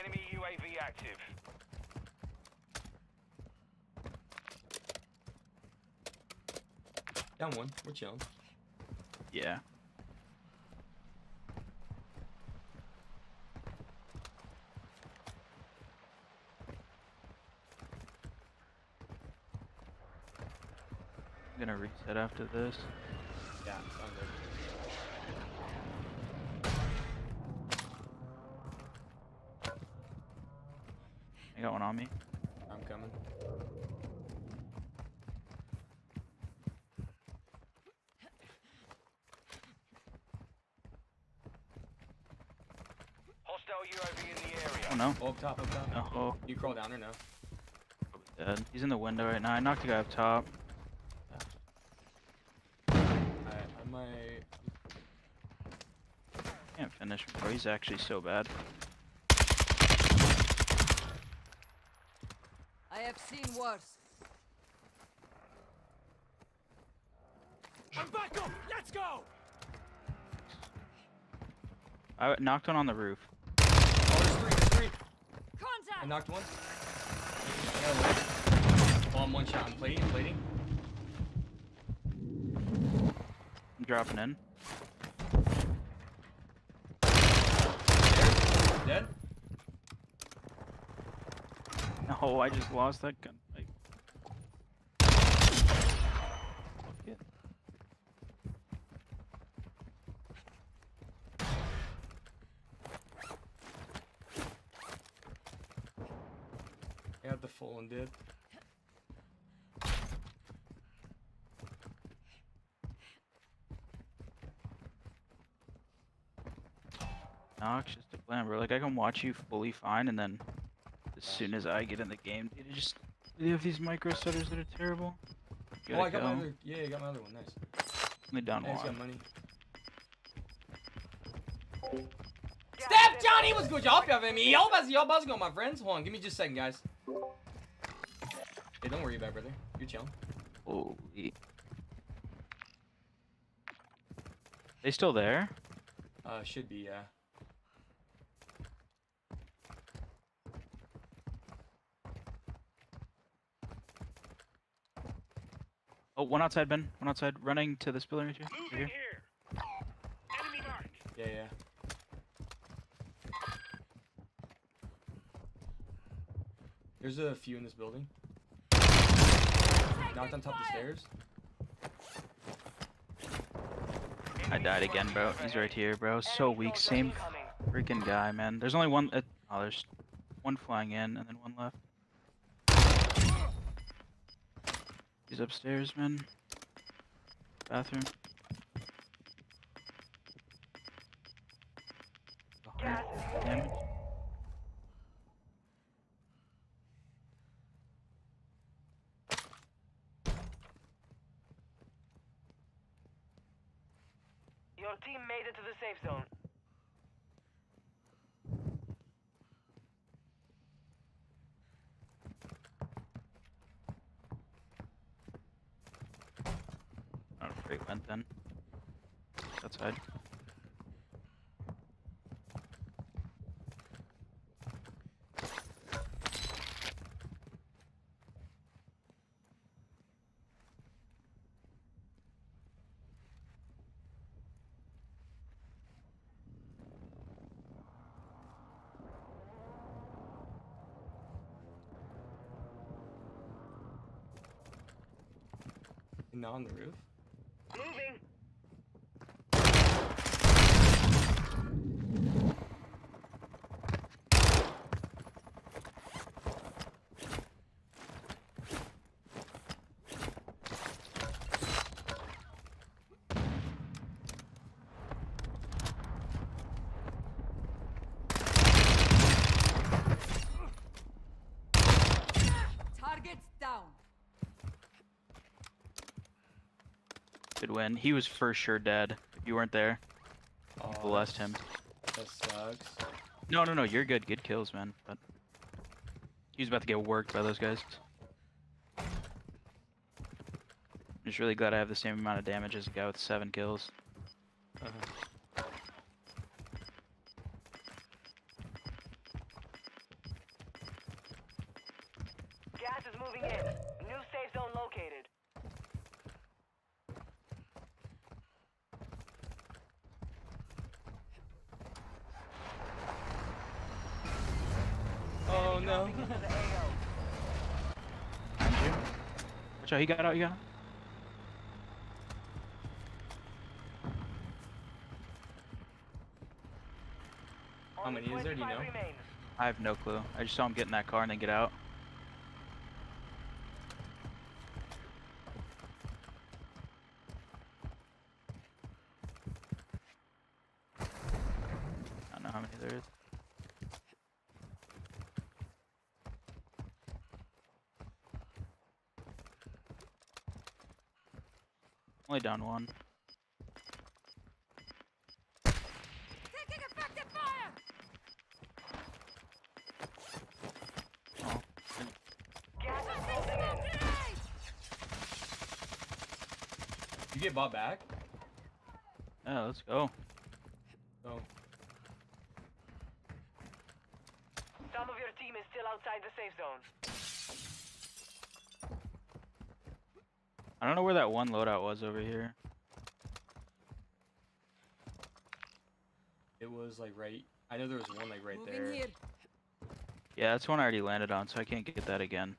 Enemy UAV active. Down one. We're chilling. Yeah. I'm gonna reset after this. Yeah, sounds good. I got one on me. I'm coming. Hostile UAV in the area. Oh no. Oh, up top, up top. Oh, You crawl down or no? dead. He's in the window right now. I knocked the guy up top. I, I might. Can't finish him, bro. He's actually so bad. I have seen worse. I'm back up. Let's go. I knocked one on the roof. Oh, there's three, there's three. I Contact! Knocked one. I got away. Oh, I'm one shot. I'm plating, plating. I'm dropping in. Dead? No, I just lost that gun. Like, Fuck it. I got the full and did. Nox, just a plan, bro. Like I can watch you fully fine, and then as soon as I get in the game, dude, it just they have these micro stutters that are terrible. Oh, I Gotta got my other. Yeah, I got my other one. Nice. Only down Yeah, he's one. got money. Step Johnny, what's good, y'all? Y'all me? Y'all about y'all about to go, my friends. Hold on, give me just a second, guys. Hey, don't worry about it, brother. You're chilling. Holy. They still there? Uh, should be, yeah. One outside, Ben. One outside, running to this building right here. Moving here. here. Enemy marked. Yeah, yeah. There's a few in this building. Knocked on top of the stairs. I died again, bro. He's right here, bro. So weak. Same freaking guy, man. There's only one. Uh, oh, there's one flying in and then one left. Upstairs, man. Bathroom. Gas is moving. Damage. Your team made it to the safe zone. Oh, great went then. Outside. Not on the roof. Good win. He was for sure dead. You weren't there, Oh, you blessed him. That sucks. No, no, no. You're good. Good kills, man. But he was about to get worked by those guys. I'm just really glad I have the same amount of damage as a guy with seven kills. Watch out. He got out. He got out. How many is there, do you know? remain. I have no clue. I just saw him get in that car and then get out. I don't know how many there is. Only down one. Taking effective fire! Oh, Gas is closing in. Grenade! You get bought back? yeah, let's go. Oh. Some of your team is still outside the safe zone. I don't know where that one loadout was over here. It was like right. I know there was one like right Moving there. here. Yeah, that's one I already landed on, so I can't get that again.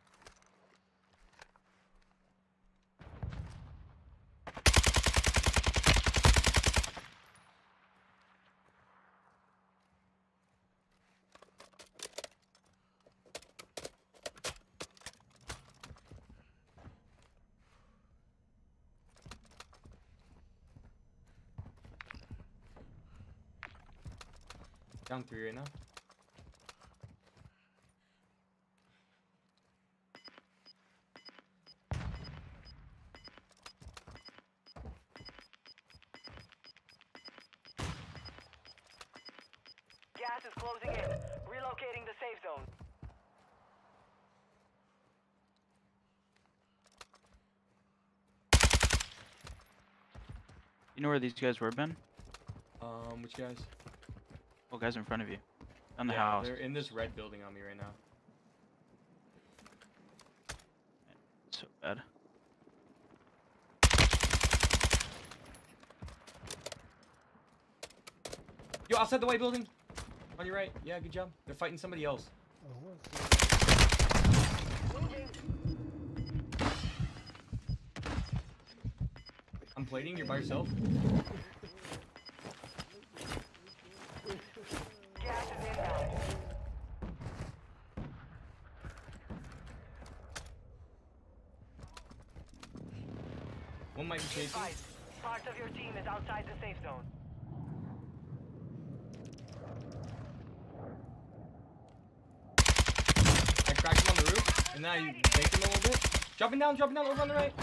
Three right now. Gas is closing in. Relocating the safe zone. You know where these guys were, Ben? Um, which guys? Guys in front of you. On the Yeah, house. They're in this red building on me right now. So bad. Yo, outside the white building. On your right. Yeah, good job. They're fighting somebody else. I'm plating. You're by yourself. Chasing. advised, Part of your team is outside the safe zone. I cracked him on the roof, and now you baked him a little bit. Dropping down, dropping down, over on the right.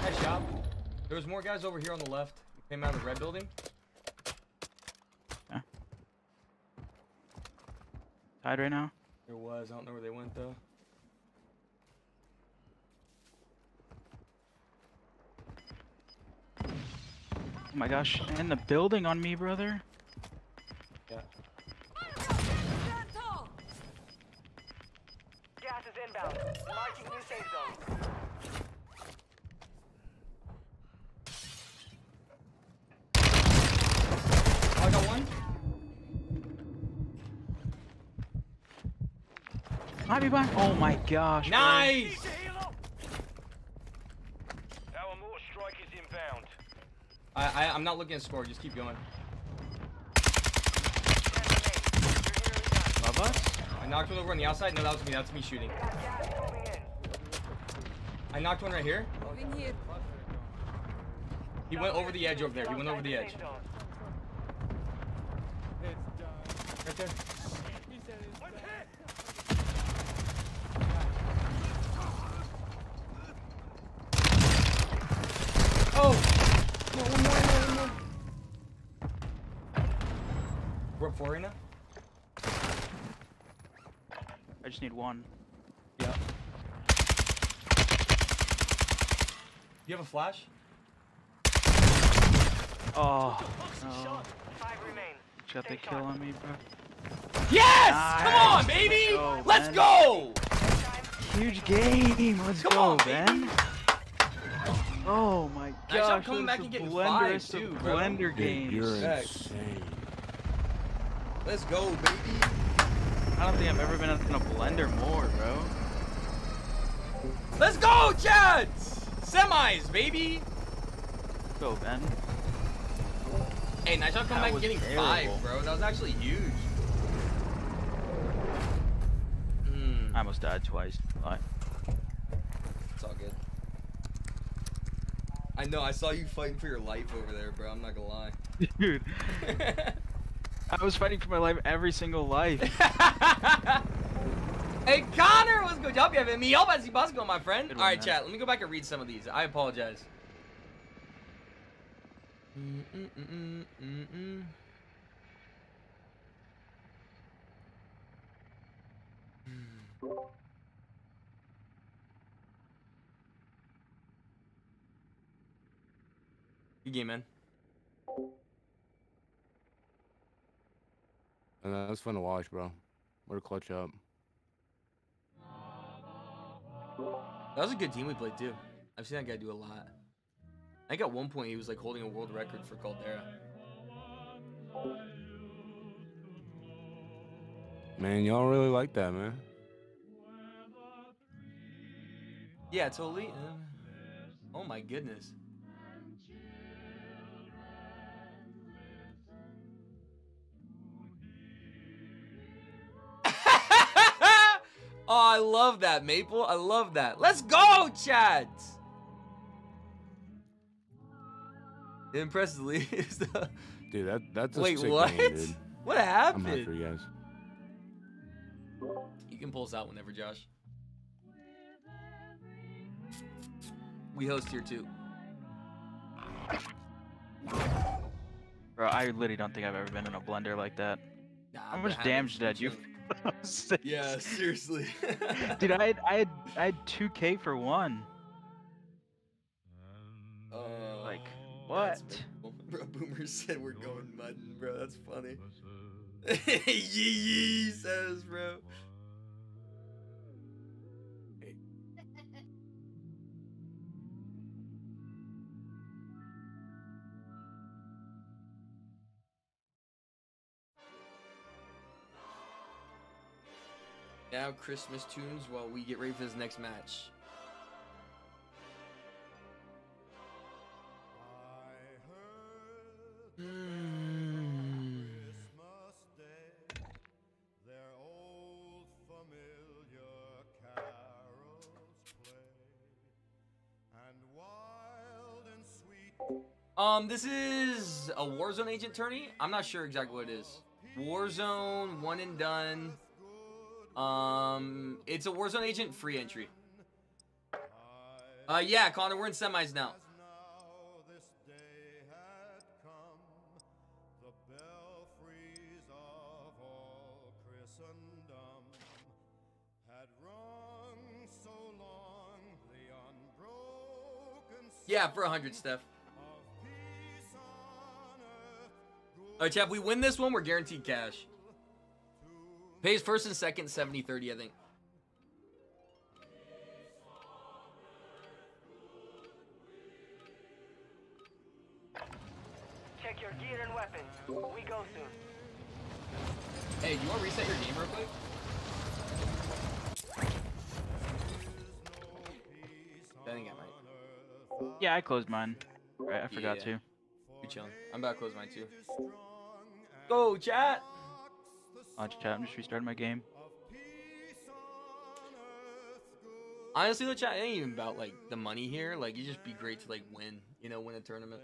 Nice job. There was more guys over here on the left. Came out of the red building. Yeah. Tied right now? There was. I don't know where they went though. Oh my gosh. In the building on me, brother. Yeah. Gas is inbound. Marking new safe zone. Oh, I got one. Might be behind. Oh my gosh. Nice. Our mortar strike is inbound. I, I I'm not looking at score. Just keep going. Above us? I knocked one over on the outside. No, that was me. That's me shooting. Gas moving in. I knocked one right here. Here. He went over the edge over there. He went over the edge. Right there. Oh! Four right now? I just need one. Yeah. You have a flash? Oh, no. Oh. Five remain. Just got the kill on me, bro. Yes! Come on, baby! Let's go, Let's Ben. go! Huge game. Let's Come go, on, Ben. Oh my Nice gosh, job coming back and the getting blenderest five, of too, bro. blender games. You're insane. Let's go, baby. I don't think I've ever been in a blender more, bro. Let's go, Chads! Semis, baby! Go, Ben. Hey, nice job coming That back getting terrible. five, bro. That was actually huge. Hmm, I almost died twice. Lie. it's all good. I know, I saw you fighting for your life over there, bro. I'm not gonna lie. Dude, I was fighting for my life every single life. hey, Connor, what's good job? You have me help as Bosco, my friend. Good All right, man. chat. Let me go back and read some of these. I apologize. Mm, mm, mm, mm, mm, mm. Good game, man. And that was fun to watch, bro. What a clutch up. That was a good team we played too. I've seen that guy do a lot. I think at one point he was like holding a world record for Caldera. Man, y'all really like that, man. Yeah, totally. Um, oh my goodness. Oh, I love that, Maple. I love that. Let's go, Chad. Impressively. is Dude, that that's a Wait, sick what? game, dude. What happened? I'm happened? for you guys. You can pull us out whenever, Josh. We host here too. Bro, I literally don't think I've ever been in a blender like that. Nah, How much damage for did you? Chilling. Yeah, seriously. Dude, I had, I had I had 2k for one. Uh, Like, what? terrible. Bro, Boomer said we're going mudding, bro. That's funny. yee yee says, bro. Now Christmas tunes while we get ready for this next match. Hmm. Um, this is a Warzone agent tourney. I'm not sure exactly what it is. Warzone, one and done. Um, it's a Warzone agent free entry. Uh, yeah, Connor, we're in semis now. Yeah, for 100, Steph. Alright, chap, we win this one, we're guaranteed cash. Pays first and second, 70 30, I think. Check your gear and weapons. We go soon. Hey, do you want to reset your game real quick? I think I might. Yeah, I closed mine. Right, I forgot Yeah. to. You're chilling. I'm about to close mine too. Go, chat! I'll chat. I'm just restarting my game. Honestly, the chat, ain't even about like the money here. Like, you just be great to like win, you know, win a tournament.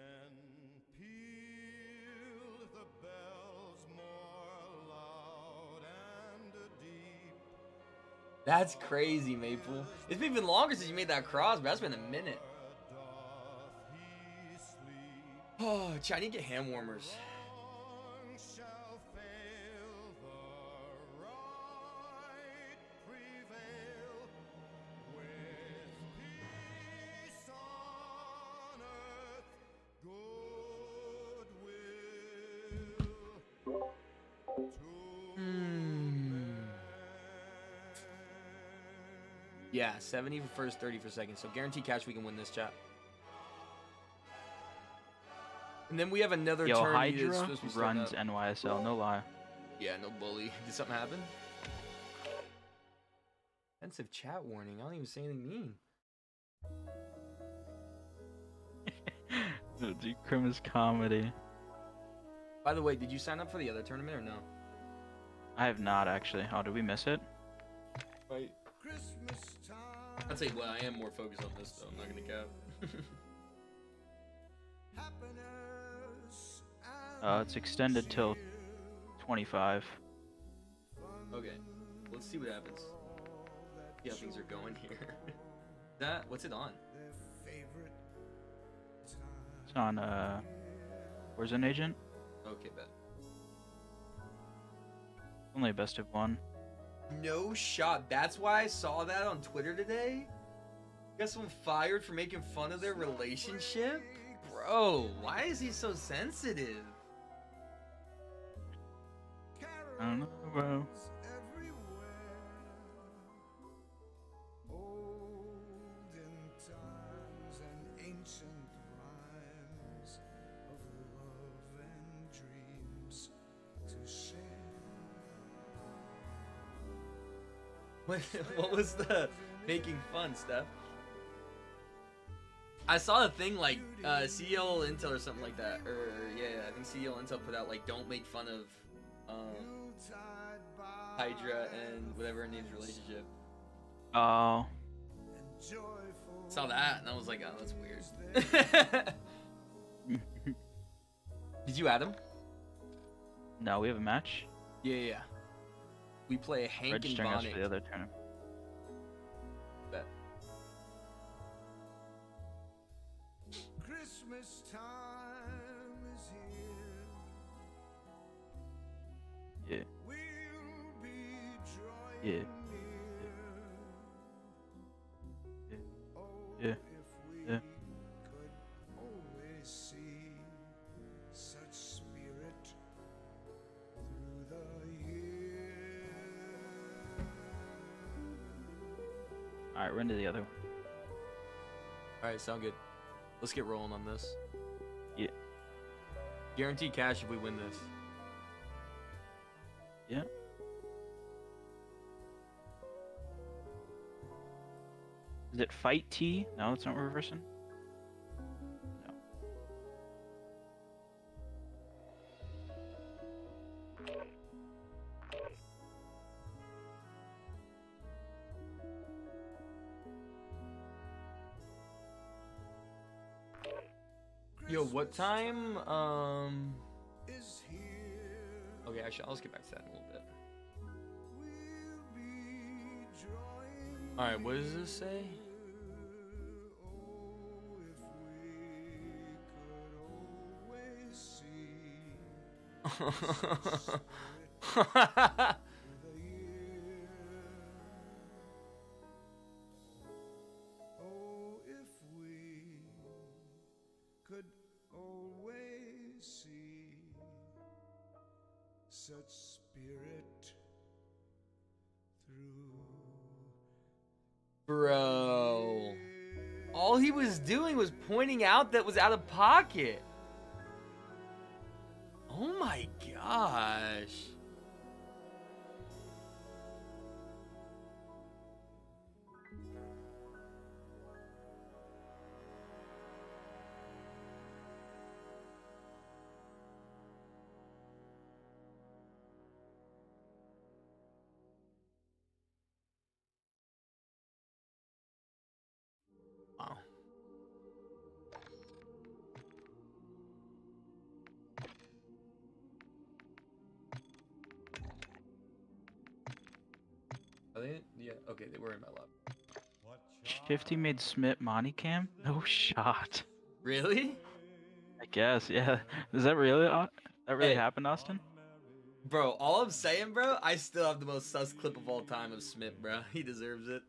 That's crazy, Maple. It's been even longer since you made that cross, but that's been a minute. Oh, chat, I need to get hand warmers. Yeah, 70 for first, 30 for second. So guarantee cash we can win this chat. And then we have another Yo, tourney that's Hydra to runs up. NYSL, no lie. Yeah, no bully. Did something happen? Offensive chat warning. I don't even say anything mean. No, dude, Crim is comedy. By the way, did you sign up for the other tournament or no? I have not actually. Oh, did we miss it? Right. I'd say, well, I am more focused on this though. I'm not gonna cap. Uh, it's extended till 25. okay. Let's see what happens. See how things are going here. that what's it on? It's on uh, Where's an Agent. Okay, bet. Only a best of one. No shot. That's why I saw that on Twitter today. Got someone fired for making fun of their relationship? Bro, why is he so sensitive? I don't know, bro. What, what was the making fun, stuff? I saw a thing like uh, CL Intel or something like that, or yeah, yeah, I think CL Intel put out like don't make fun of um, Hydra and whatever her name's relationship. Oh, Saw that and I was like, oh, that's weird. Did you add him? no, we have a match. Yeah, yeah. Yeah. We play Hank and Registering us Bonnie. for the other tournament. Bet. Christmas time is here. Yeah, We'll be drawing yeah, near. yeah, Oh, yeah, All right, run to the other one. All right, sound good. Let's get rolling on this. Yeah. Guaranteed cash if we win this. Yeah. Is it fight T? No, it's not reversing. What time? Um. Okay, actually, I'll just get back to that in a little bit. All right, what does this say? such spirit. Bro. All he was doing was pointing out that was out of pocket. Oh my gosh. 50 made Smith Monicam? No shot. Really? I guess, yeah. Is that really uh, that really hey. happened, Austin? Bro, all I'm saying, bro, I still have the most sus clip of all time of Smith, bro. He deserves it.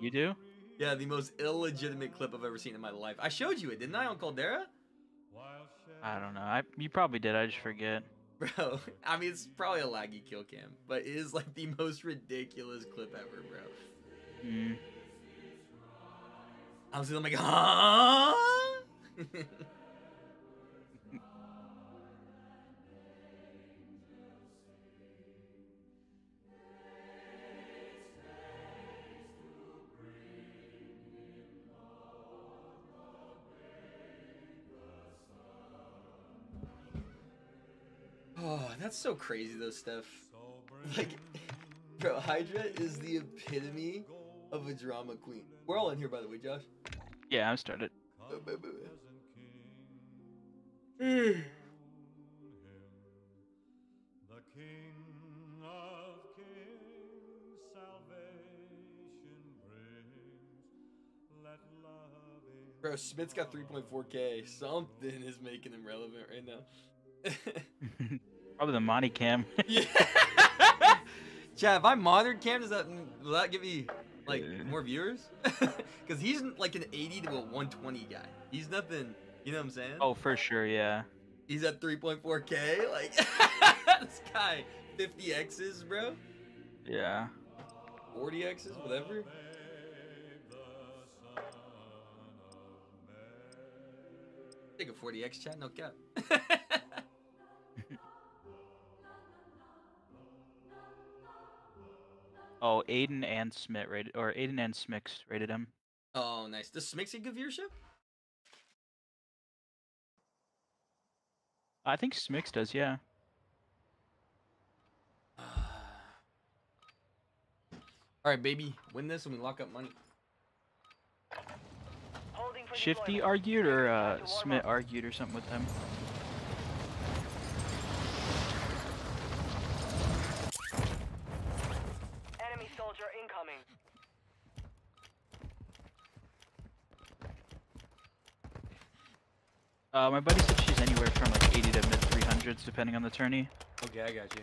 you do? Yeah, the most illegitimate clip I've ever seen in my life. I showed you it, didn't I, on Caldera? I don't know. I you probably did. I just forget. Bro, I mean it's probably a laggy kill cam, but it is like the most ridiculous clip ever, bro. Mm. I was like, huh? oh, that's so crazy, though, Steph. Like, bro, Hydra is the epitome of a drama queen. We're all in here, by the way, Josh. Yeah, I'm started. The King of Kings, salvation brings. Let love Bro, Smith's got 3.4k. Something is making him relevant right now. Probably the Monty cam. yeah. Chad, if I monitored Cam, does that will that give me like more viewers? Because he's like an 80 to a 120 guy. He's nothing. You know what I'm saying? oh, for sure, yeah. He's at 3.4k. Like this guy, 50 X's, bro. Yeah. 40 X's, whatever. Take a 40x, Chad. No cap. Oh, Aiden and Smith rated, or Aiden and Smix rated him. oh, nice. Does Smix get good viewership? I think Smix does, yeah. All right, baby. Win this and we lock up money. Shifty argued, or Time uh, to Smith argued, or something with them. Enemy soldier incoming. Uh, my buddy said she's anywhere from like 80 to mid 300s, depending on the tourney. Okay, I got you.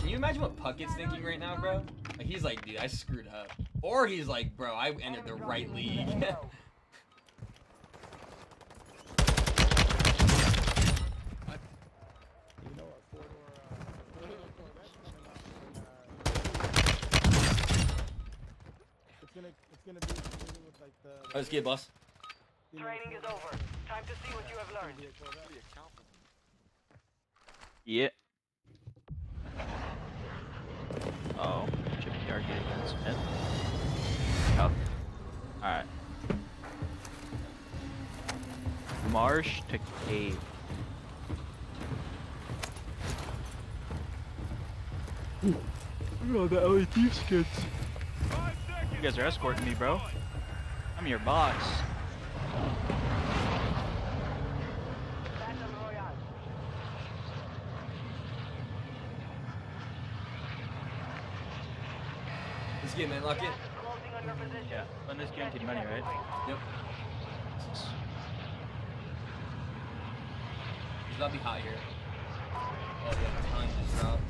Can you imagine what Puckett's thinking right now, bro? Like, he's like, dude, I screwed up. Or he's like, bro, I entered the right league. It's gonna, it's gonna be dealing with like the. Let's get boss. Training is over. Time to see what you have learned. Yeah. Oh, Shifty argued against Smith. Oh. Alright. Marsh to cave. Oh, the LED skins. You guys are escorting me, bro. I'm your boss. Let's get it, man. Lock it. Gas is closing on. Yeah, when this guaranteed money, right? Yep. It's about to be hot here. Oh, yeah, tons just dropped.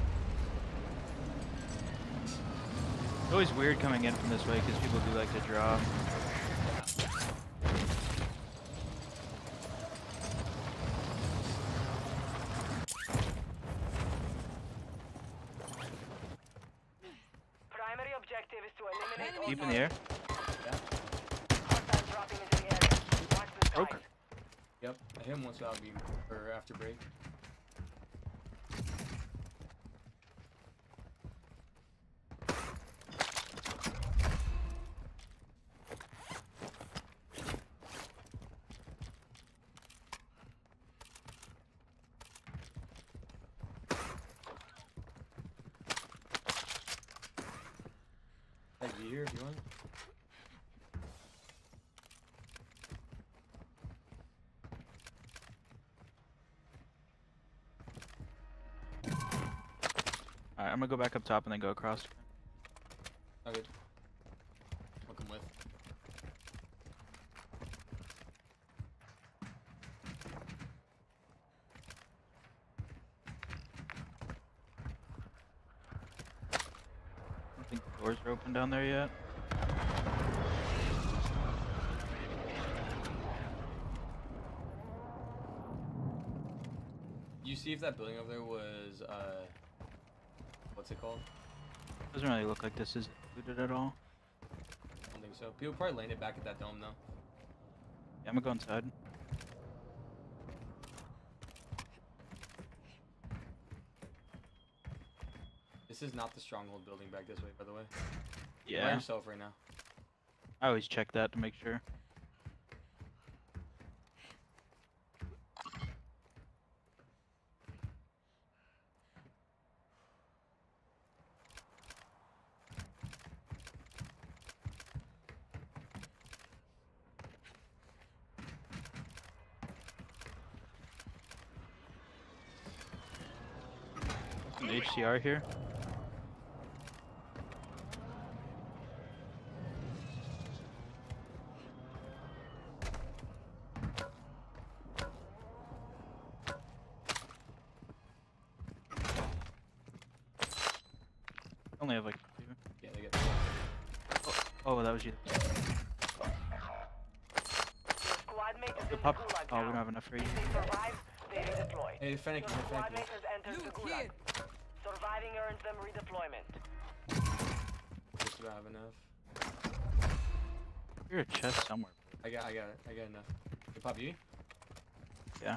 It's always weird coming in from this way because people do like to draw. Primary objective is to eliminate Deep in the air. hostiles dropping into the area. Watch the Broke. skies. Yep. I hit him once without being or after break. Hey, be here if you want. Alright, I'm gonna go back up top and then go across. Oh, good. I'll come with. I don't think the doors are open down there yet. You see if that building over there was uh, what's it called? Doesn't really look like this is included at all. I don't think so. People probably landed back at that dome though. Yeah, I'm gonna go inside. This is not the stronghold building back this way, by the way. By Yeah. yourself right now. I always check that to make sure. An HCR here. Only have like two. Yeah, they get. Oh, oh, that was you. Squad mate is the Pop. Oh, we don't have enough for you. If they survive, they redeploy. Hey, Fennec, Your hey, Fennec. mate has entered the Look gulag. here. Surviving earns them redeployment. Just about have enough. You're a chest somewhere. I got, I got it. I got enough. Hey, Pop, you? Yeah.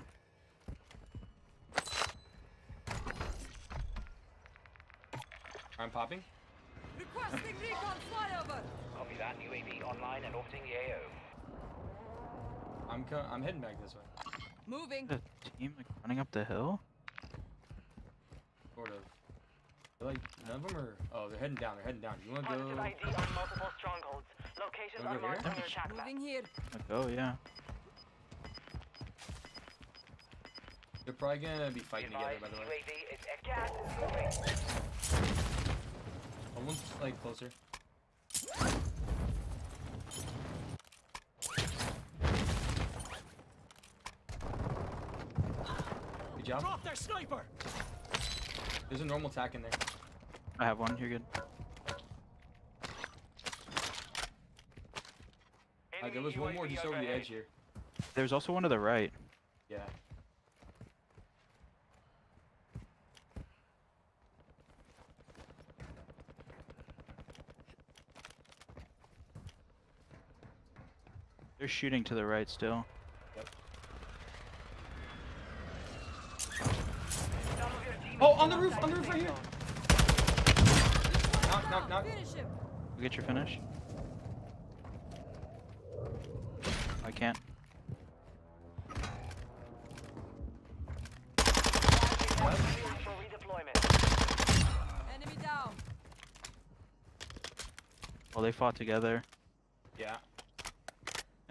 I'm popping. Requesting recon flyover. Copy that. UAV online and orbiting the AO. I'm co- I'm heading back this way. Moving. The team like running up the hill. Sort of. They're like none of them are. Oh, they're heading down. They're heading down. You wanna Positive go? ID on multiple strongholds. Locations are marked here? on your attack map. Moving here. Like, oh yeah. They're probably gonna be fighting together, by the way. UAV is uh, gas is moving. One's like closer. Good job. Drop their sniper! There's a normal attack in there. I have one. You're good. Uh, there was one more just over the edge here. There's also one to the right. Yeah. Shooting to the right still. Oh, on the roof, on the roof right here. Knock, knock, knock. Finish him. You get your finish. I can't. For redeployment. Enemy down. Well, they fought together, Yeah.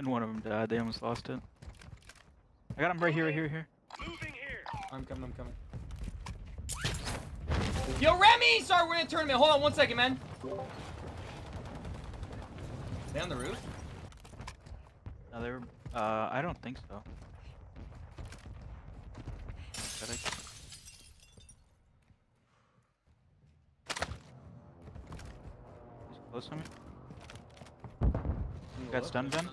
And one of them died. They almost lost it. I got him right here, right here, right here. I'm coming, I'm coming. Yo, Remy! Sorry, we're in a tournament. Hold on one second, man. They on the roof? No, they were. Uh, I don't think so. But I- He's close to me. Got stunned, Ben?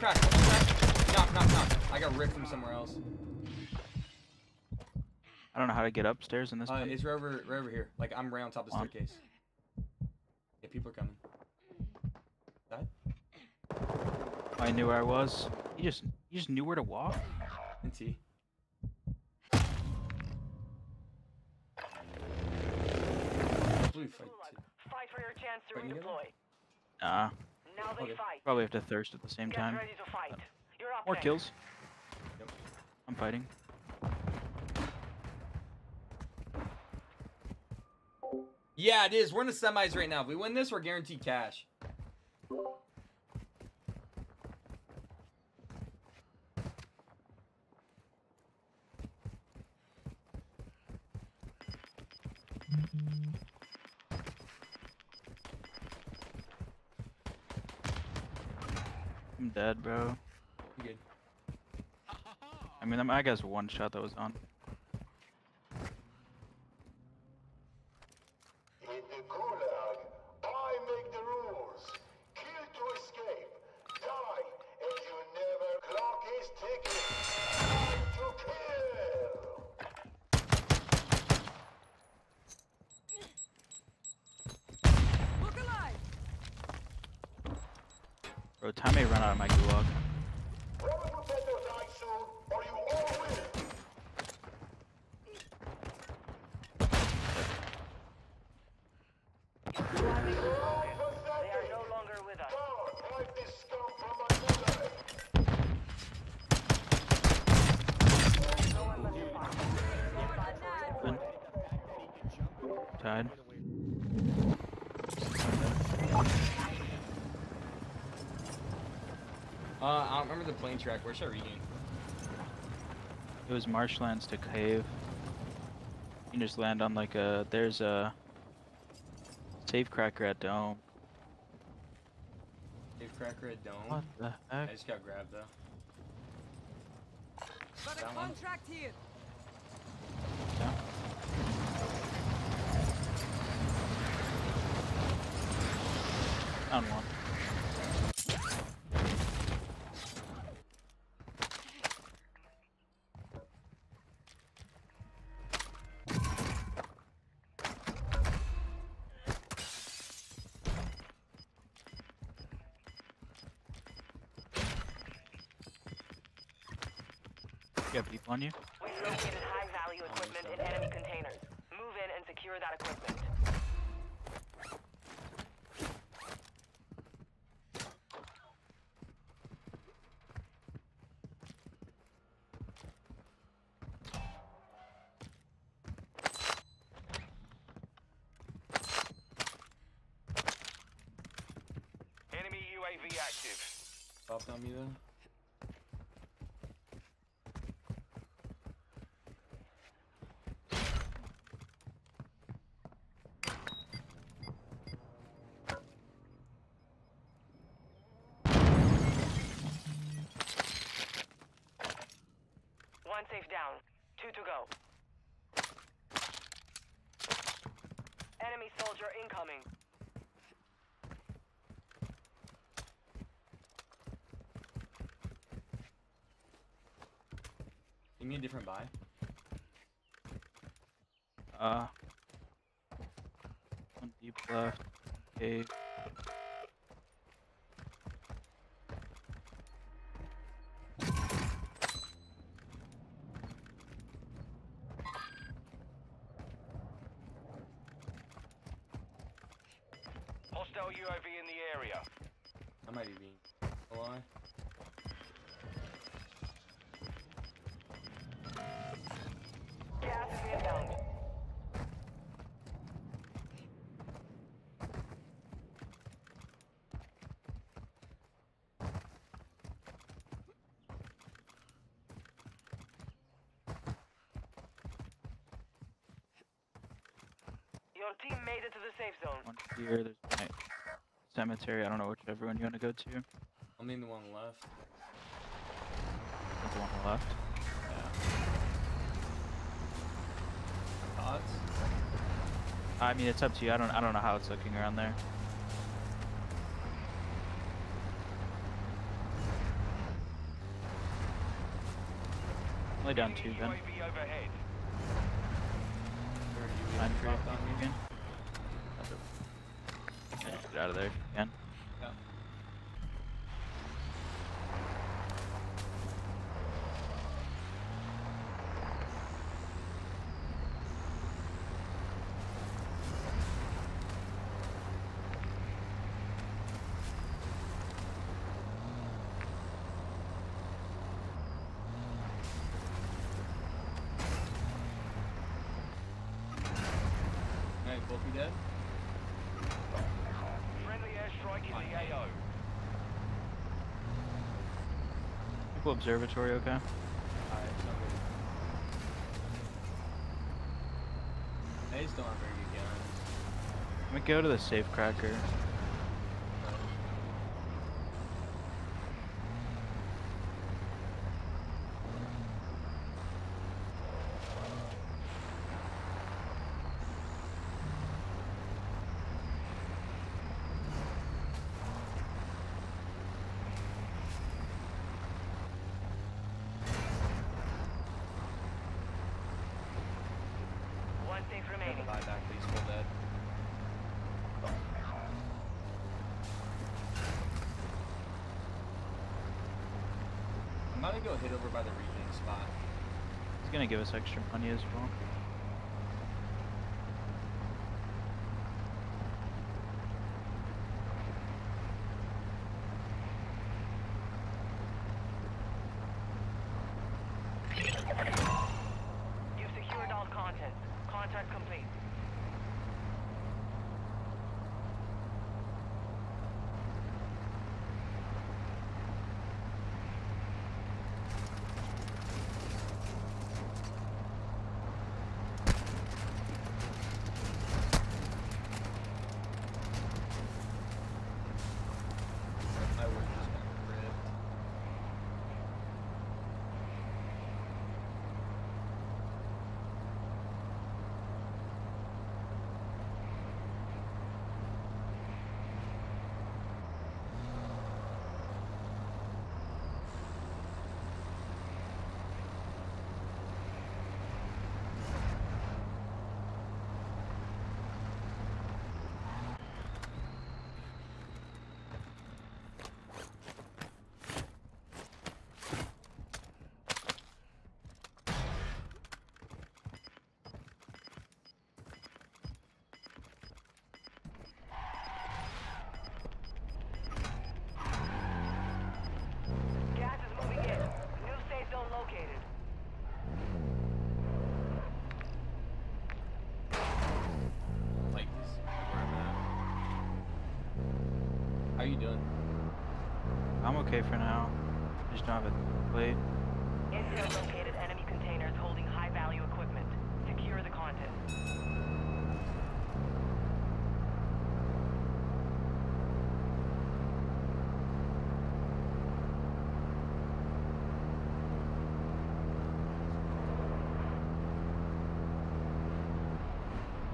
Yeah. He's almost cracked. Almost cracked. Knock, knock, knock. I got ripped from somewhere else. I don't know how to get upstairs in this. Uh, place. it's right over, right over here. Like I'm right on top of the staircase. Yeah, people are coming. That? I knew where I was. You just, he just knew where to walk. And T. Blue fight. Fight for your chance to Fighting together? redeploy. Nah, Now they Okay. fight. probably have to thirst at the same Get time. ready to fight. Uh, You're up More next. kills. Yep. I'm fighting. Yeah, it is. We're in the semis right now. If we win this, we're guaranteed cash. I'm dead, bro. You good? I mean, that guy's one shot that was on. Plane track. Where should I regain? It was marshlands to cave. You can just land on like a. There's a. Safe cracker at dome. Dave Cracker at Dome. What the heck? I just got grabbed though. Got a That one? here. Yeah. Found one. You have people on you? We've located high-value equipment in enemy containers. Move in and secure that equipment. Enemy UAV active. Popped on me though. One safe down. Two to go. Enemy soldier incoming. Give me a different buy. Uh. One deep left. Cave. Hostile Your team made it to the safe zone. One here. There's one cemetery. I don't know whichever one you want to go to. I'm in the one left. the one on the left. Thoughts? I mean, it's up to you. I don't. I don't know how it's looking around there. Only down two, Enemy Ben. UAV overhead. Where do you Get out of there if you can. Yeah. Hey, both be dead? Friendly airstrike in the AO. People observatory, okay? Alright, good. They just don't have very good guns. I'm gonna go to the safe cracker. One safe Have a remaining. buyback, please, full dead. I'm gonna go hit over by the reading spot. It's gonna give us extra money as well. You've secured all content. Contract complete. My word just got ripped. Gas is moving in. New safe zone located. Like this. Where I'm at. How you doing? I'm okay for now. Just don't have a plate. Intel located enemy containers holding high value equipment. Secure the content.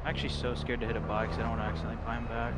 I'm actually so scared to hit a buy because I don't want to accidentally buy him back.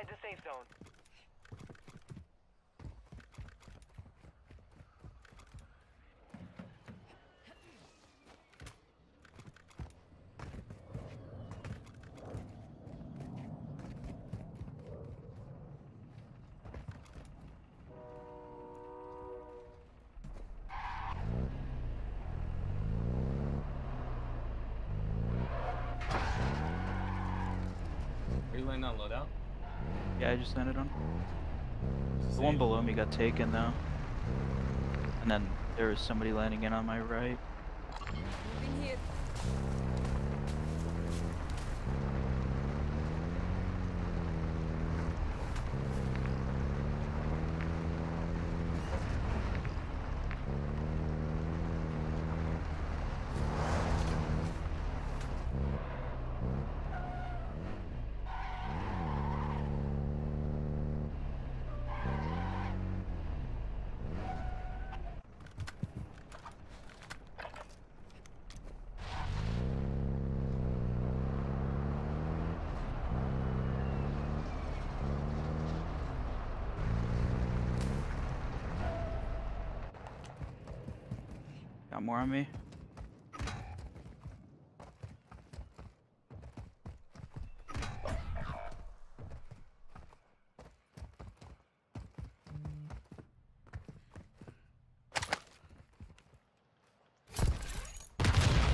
Outside the safe zone. Are you landing on loadout? Yeah, I just landed on. The one below me got taken though. And then there was somebody landing in on my right. Moving here. Got more on me.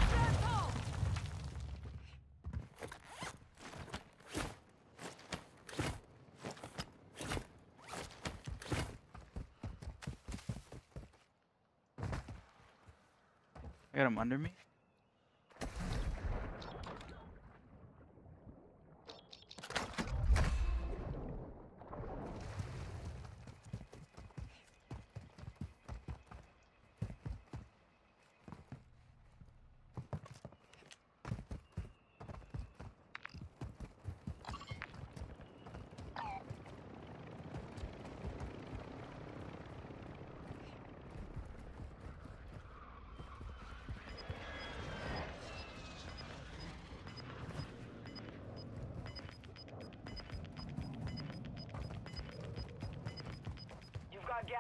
Stand tall. I got him under me.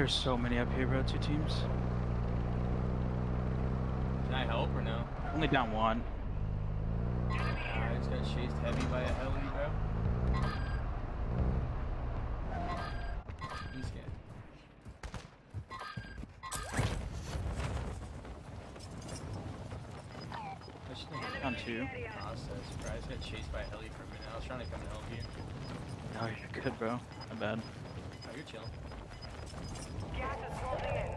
There's so many up here, bro. Two teams. Can I help or no? Only down one. I just got chased heavy by a heli, bro. He's scared. I should have Down two. I was surprised. I got chased by a heli for a minute. I was trying to come and help you. Oh, you're good, bro. Not bad. Oh, you're chilling. Gas is closing in.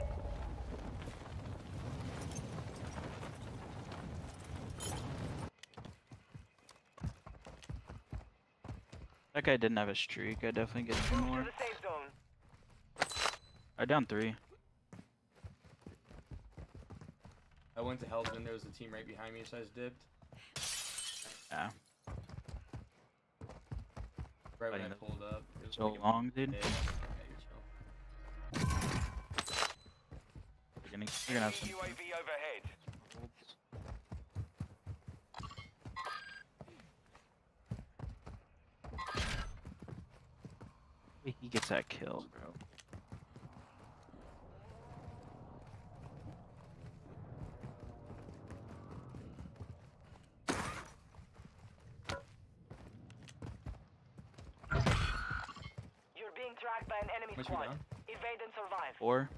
That guy didn't have a streak. I definitely get some Move more. to the safe zone. I down three. I went to Hell's and there was a team right behind me, so I just dipped. Yeah. Right when I pulled up. It was So like long, dude. Yeah, yeah, you're. You're gonna, you're gonna have some. UAV overhead. holds. Wait, He gets that kill, bro. You're being tracked by an enemy Much squad. Evade and survive. Four.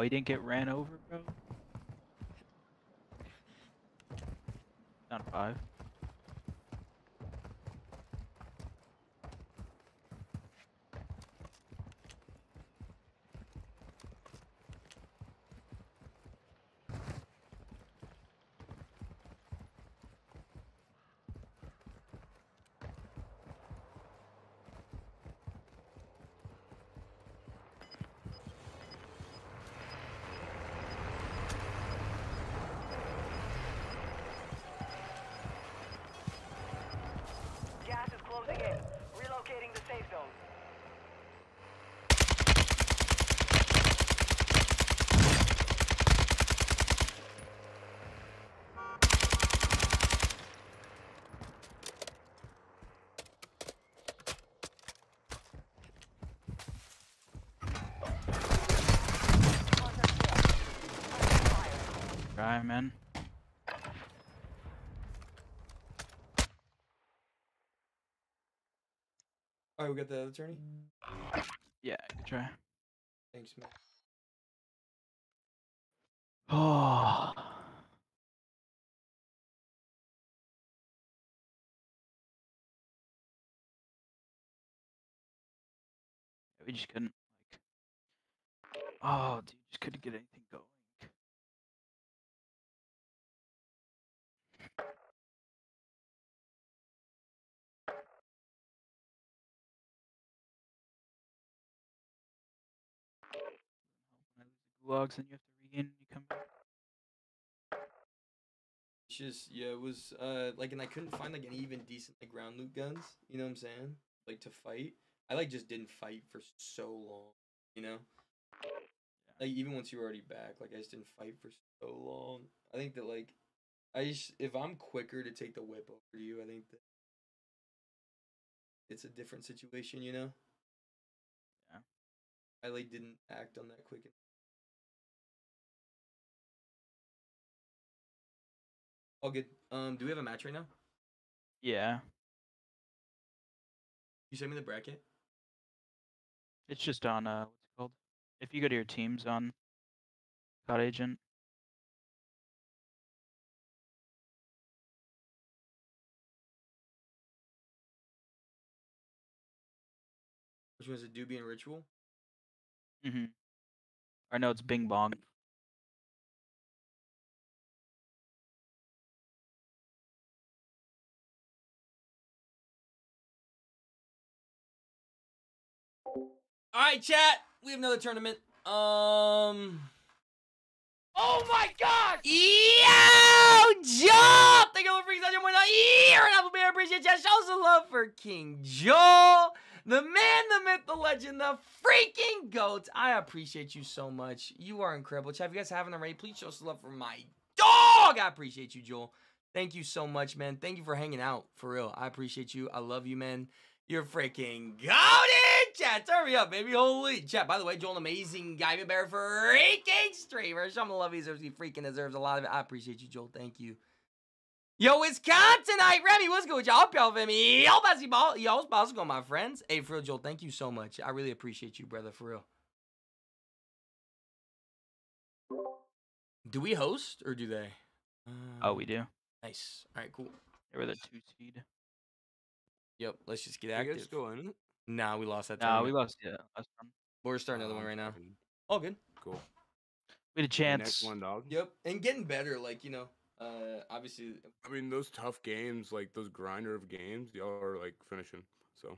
Oh, he didn't get ran over, bro. Down five. Gas is closing in. Relocating the safe zone. Contact kill. Under Man. Alright, we got the other attorney? Yeah, good try. Thanks, man. Oh. We just couldn't like. Oh, dude, just couldn't get anything going. When I lose the gulags, then you have to regain and you come back. It's just yeah, it was uh like and I couldn't find like any even decent like ground loot guns, you know what I'm saying? Like to fight. I like just didn't fight for so long, you know? Like even once you were already back, like I just didn't fight for so long. I think that like I just if I'm quicker to take the whip over you, I think that it's a different situation, you know? Yeah. I like didn't act on that quick. All good. Um, do we have a match right now? Yeah, You sent me the bracket. it's just on uh, what's it called? If you go to your teams on COD Agent, Which one is it? Doobie and Ritual. mm-hmm. Or no, it's Bing Bong. All right, chat. We have another tournament. Um. Oh my God! Yo, jump! Thank you for freaking a winner. Here and Apple Bear. Appreciate chat. Show us some love for King Joel, the man, the myth, the legend, the freaking goat. I appreciate you so much. You are incredible. Chat, if you guys haven't already, please show some love for my dog. I appreciate you, Joel. Thank you so much, man. Thank you for hanging out. For real. I appreciate you. I love you, man. You're freaking goated! Chat, turn me up, baby. Holy chat. By the way, Joel, an amazing guy, but bear freaking streamer. Show him the love he deserves. He freaking deserves a lot of it. I appreciate you, Joel. Thank you. Yo, Wisconsinite Remy, what's good with y'all? Hope y'all feel me. Yo, basketball. Yo, what's how's it going, my friends? Hey, for real, Joel, thank you so much. I really appreciate you, brother, for real. Do we host or do they? Oh, we um, do. Nice. All right, cool. They were the two seed. Yep, let's just get You active. guys still in it? Nah, we lost that. Nah, we lost. Yeah, last time. We're starting another one right now. fucking All good. Cool. We had a The chance. Next one, dog. Yep, and getting better. Like you know, uh, obviously. I mean, those tough games, like those grinder of games, y'all are like finishing. So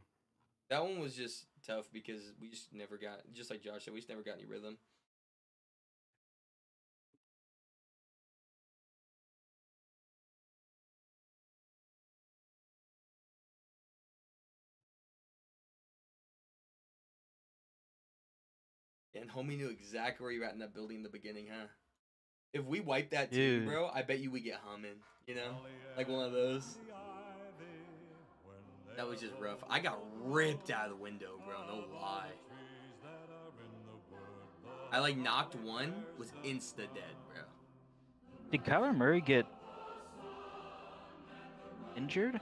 That one was just tough because we just never got, just like Josh said, we just never got any rhythm. And homie knew exactly where you were at in that building in the beginning, huh? If we wipe that team, bro, I bet you we get humming. You know, like one of those. That was just rough. I got ripped out of the window, bro. No lie. I like knocked one, was insta dead, bro. Did Kyler Murray get injured?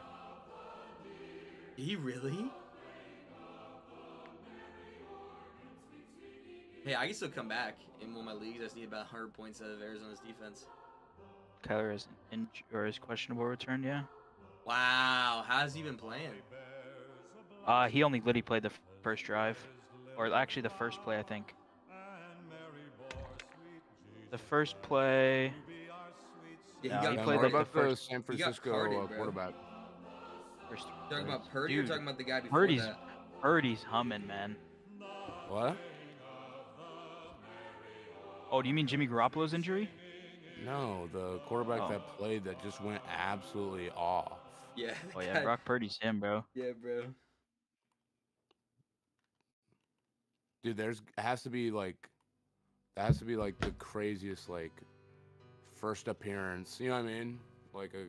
Did he really? Hey, I can still come back in one of my leagues. I just need about 100 points out of Arizona's defense. Kyler is in or is questionable return. Yeah. Wow, how's he been playing? Uh, he only literally played the first drive, or actually the first play, I think. The first play. Yeah, he he got And played what like the about the first- San Francisco carded, uh, quarterback? First Talking about plays. Purdy or Dude, talking about the guy before Purdy's that? Purdy's humming, man. What? Oh, do you mean Jimmy Garoppolo's injury? No, the quarterback Oh. that played that just went absolutely off. Yeah. Oh yeah, guy- Brock Purdy's him, bro. Yeah, bro. Dude, there's it has to be like that has to be like the craziest like first appearance. You know what I mean? Like a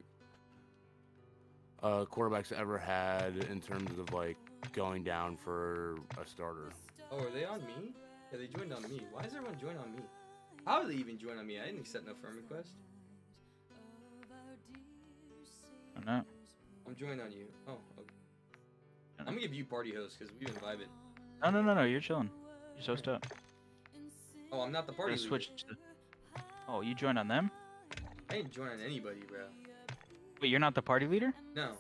uh quarterback's ever had in terms of like going down for a starter. Oh, are they on me? Yeah, they joined on me. Why is everyone join on me? How did they even join on me? I didn't accept no friend request. I'm not. I'm joining on you. Oh, okay. I'm gonna give you party host because we've been vibing. No, no, no, no. You're chilling. You're so stuck. Oh, I'm not the party switch to. Oh, you joined on them? I ain't join on anybody, bro. Wait, you're not the party leader? No.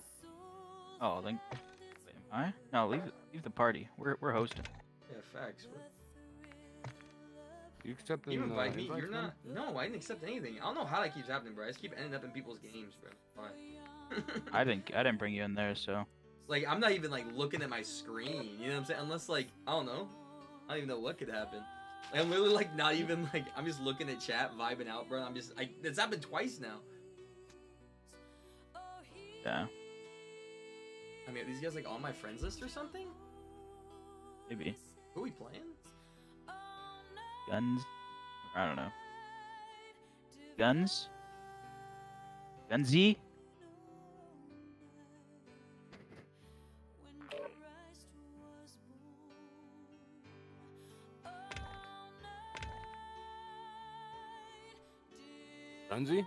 Oh, then. Wait, am I? No, leave leave the party. We're we're hosting. Yeah, facts. What? You accepting You uh, invite me. You're man? not. No, I didn't accept anything. I don't know how that keeps happening, bro. I just keep ending up in people's games, bro. Fine. I didn't I didn't bring you in there, so. like I'm not even like looking at my screen. You know what I'm saying? Unless like I don't know. I don't even know what could happen. Like I'm literally like not even like I'm just looking at chat, vibing out, bro. I'm just I it's happened twice now. Yeah, I mean, are these guys like on my friends list or something? maybe. Who we playing? Guns? I don't know. Guns? Gunsy? Dunzy?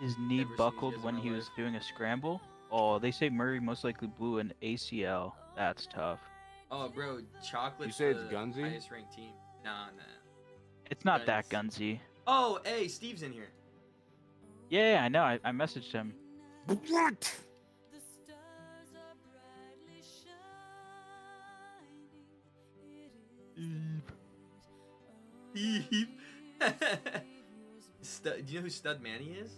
His knee Never buckled when he life. was doing a scramble. Oh, they say Murray most likely blew an ACL. That's tough. Oh, bro, chocolate. You say it's Gunsy? Highest ranked team. Nah, nah. It's not that Guns. gunsy. Oh, hey, Steve's in here. Yeah, yeah, I know. I, I messaged him. What? Steve. Stud, do you know who Stud Manny is?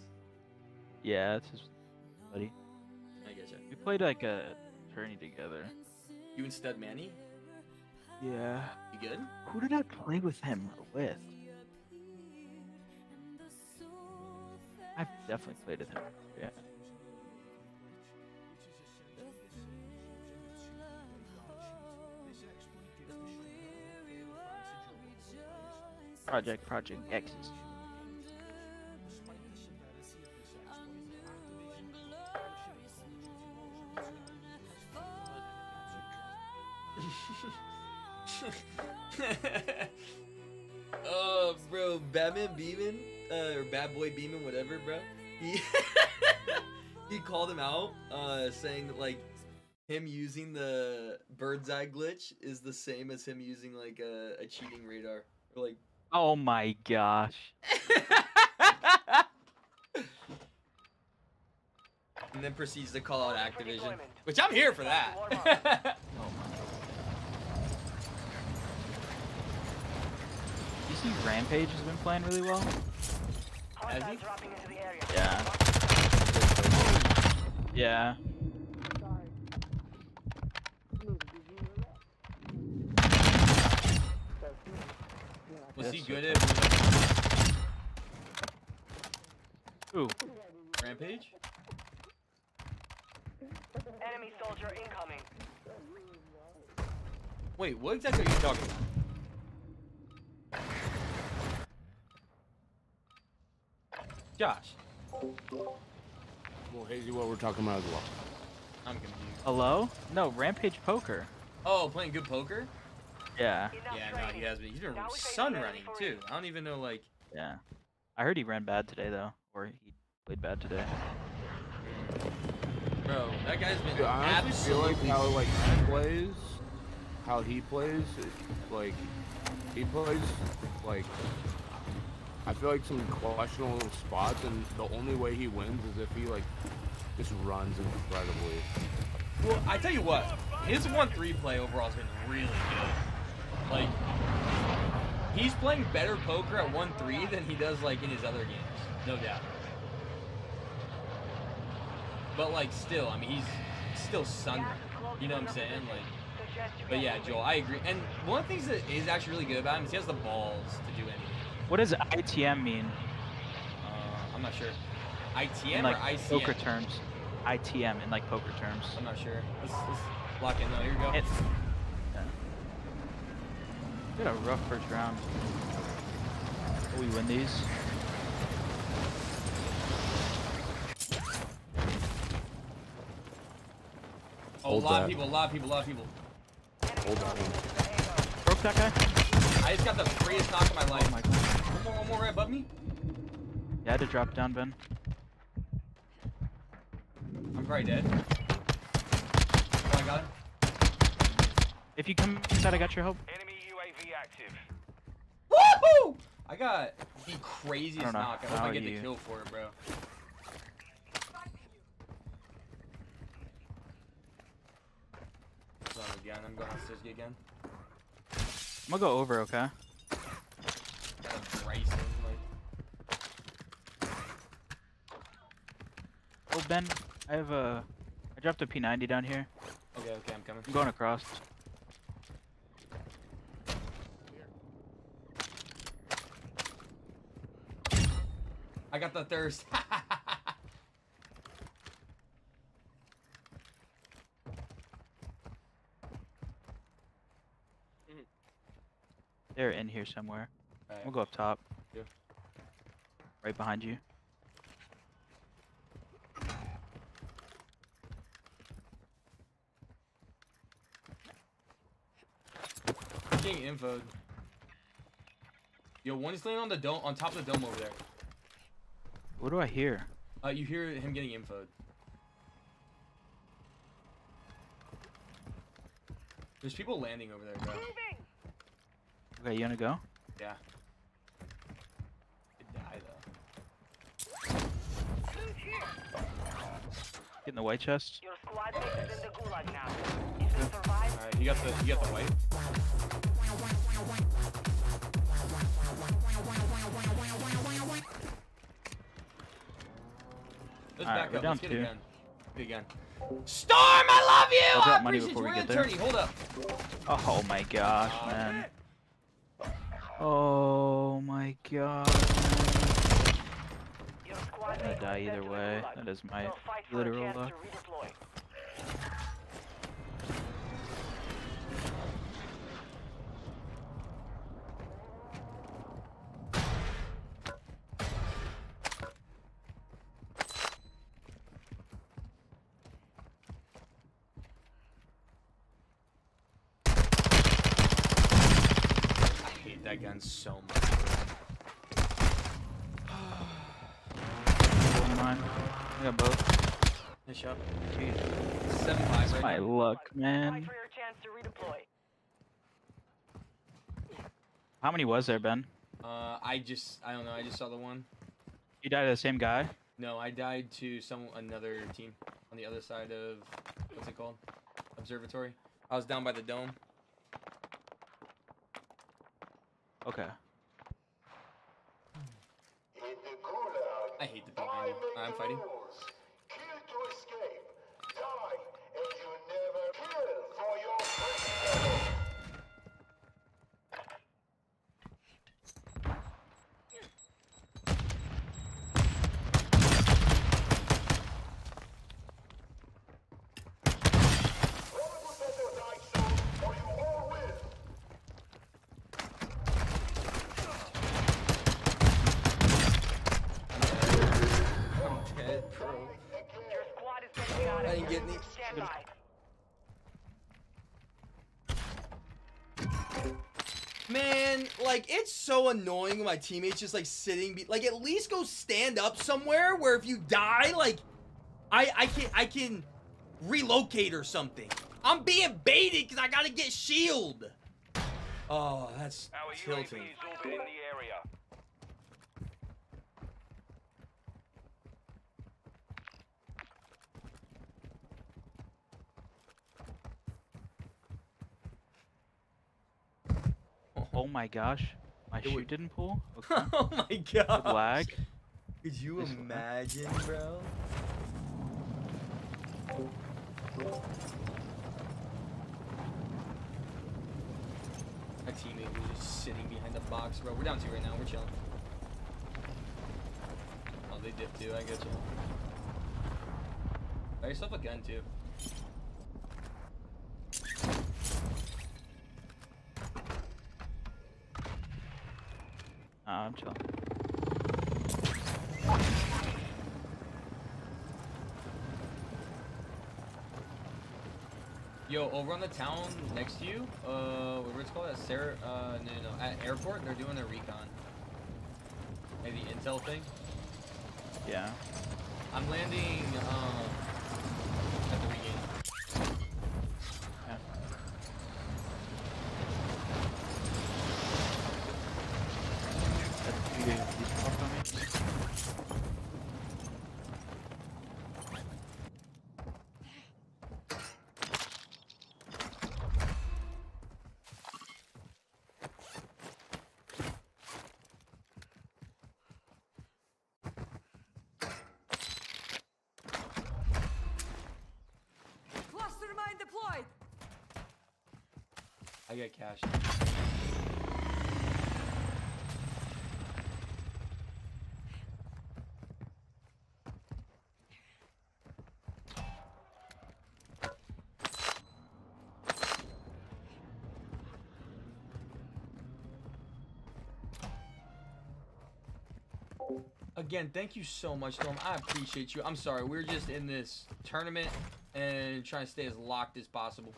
Yeah, that's his buddy. I get you. We played like a tourney together. You and Stud Manny? Yeah. You good? Who did I play with him or with? I've definitely played with him. Yeah. Project Project X's. oh, bro, Batman Beeman, uh, or Bad Boy Beeman, whatever, bro. He he called him out, uh, saying that like him using the bird's eye glitch is the same as him using like a, a cheating radar, or like. Oh my gosh. And then proceeds to call out Activision, which I'm here for that. See Rampage has been playing really well? Has he? dropping into the area. Yeah. Yeah. Was he good okay. at Ooh. Rampage? Enemy soldier incoming. Wait, what exactly are you talking about? Josh, Well, Hazy, what we're talking about as well. I'm confused. Hello? No, Rampage Poker. Oh, playing good poker? Yeah. Yeah, no, he has been. He's been sun running too. I don't even know like. Yeah. I heard he ran bad today though, or he played bad today. Bro, that guy's been Dude, I honestly feel like how like he plays, how he plays, it- like he plays like I feel like some questionable spots, and the only way he wins is if he like just runs incredibly. Well, I tell you what, his one-three play overall has been really good. Like, he's playing better poker at one-three than he does like in his other games, no doubt. But like, still, I mean, he's still sun. You know what I'm saying? Like, but yeah, Joel, I agree. And one of the things that is actually really good about him is he has the balls to do anything. What does ITM mean? Uh, I'm not sure. ITM in like or ICM? poker terms. ITM in like poker terms. I'm not sure. Let's, let's lock in though. Here we go. It, yeah. We had a rough first round. Will we win these? Oh, a Hold lot of people, a lot of people, a lot of people. Hold that. Broke that guy? I just got the freest knock of my life. Oh my god. One more, one more right above me. Yeah, I had to drop down, Ben. I'm probably dead. Oh, I got him. If you come inside, I got your help. Enemy UAV active. Woohoo! I got the craziest I knock. I hope how I get the kill for it, bro. So again, I'm going to upstairs again. I'm gonna go over, okay? Got a Bryson, like. Oh, Ben, I have a. I dropped a P90 down here. Okay, okay, I'm coming. I'm going across. I got the thirst. They're in here somewhere. Alright. We'll go up top. Yeah. Right behind you. Getting info. Yo, one is laying on the dome, on top of the dome over there. What do I hear? Uh, you hear him getting infoed. There's people landing over there, bro. Okay, you wanna go? Yeah. Could die though. Get in the white chest. Your squad mate is in the gulag now. If they survive, All right, you got the you got the white. Let's Alright, back we're up. down Let's get two. it again. again. Storm, I love you. I'll drop I money appreciate before you. we We're get there. attorney. Hold up. Oh my gosh, Aw, man. Oh my god. I'm gonna die either sent to the way. That is my They'll fight for a literal luck. So much. Holding mine. I got both. Nice shot. Jeez. Seven five right My now. luck, man. for your chance to redeploy. How many was there, Ben? Uh, I just, I don't know. I just saw the one. You died to the same guy? No, I died to some another team on the other side of what's it called? Observatory. I was down by the dome. Okay. In the gulag, I hate the thing I behind you. make I'm fighting. Like it's so annoying when my teammates just like sitting, be- like at least go stand up somewhere where if you die, like I I can I can relocate or something. I'm being baited because I gotta get shield. Oh, that's tilting. UAV is orbiting the area. Oh my gosh. My It shoe didn't pull? Okay. oh my god. lag. Could you This one. imagine, bro? My teammate was just sitting behind the box, bro. We're down two right now. We're chilling. Oh, they dipped too. I get you. Buy yourself a gun too. Nah, I'm chilling. Yo, over on the town next to you, uh, whatever it's called, at Sarah, uh, no, no, no, at airport, they're doing their recon. Maybe intel thing. Yeah. I'm landing, um, at the regain. Yeah. That's you guys these pop on me? Cluster mine deployed. I get cash. Again, thank you so much, Storm. I appreciate you. I'm sorry, we're just in this tournament and trying to stay as locked as possible.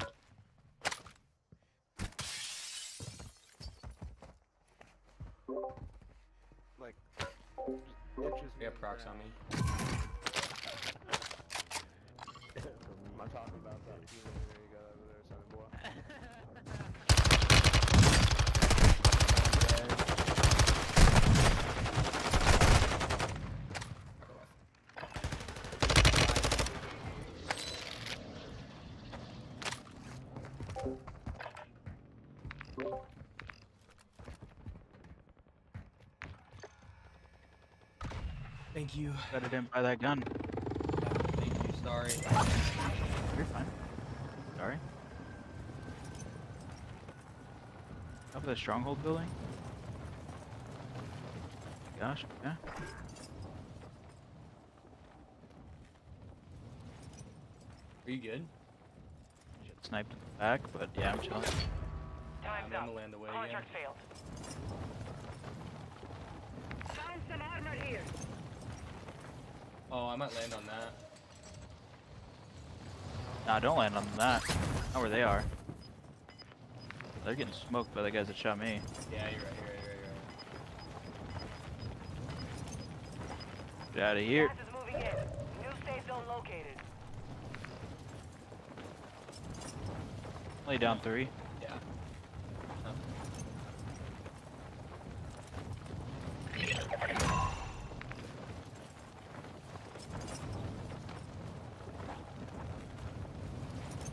Thank you. Better didn't buy that gun. Thank you, sorry. You're fine. Sorry. Up at the stronghold building? Gosh, yeah. Are you good? Sniped in the back, but yeah, I'm chilling. Time's I'm up. gonna land away again. Contract failed. Found some armor here. Oh, I might land on that. Nah, don't land on that. Not where they are. They're getting smoked by the guys that shot me. Yeah, you're right, you're right, you're right. Get out of here. Gas is moving in. New safe zone located. Lay down three. Yeah.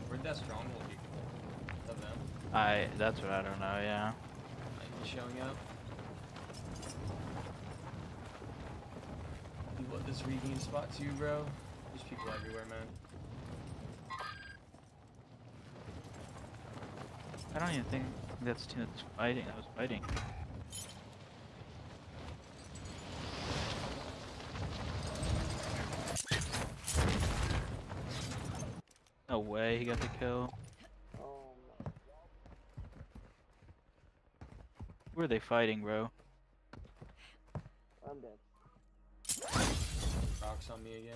Where'd that stronghold be? Is that them? I. That's what I don't know. Yeah. Like, showing up. You love this regain spot too, bro. There's people everywhere, man. I don't even think that's team that's fighting. That was fighting. No way he got the kill. Who are they fighting, bro? I'm dead. Rocks on me again.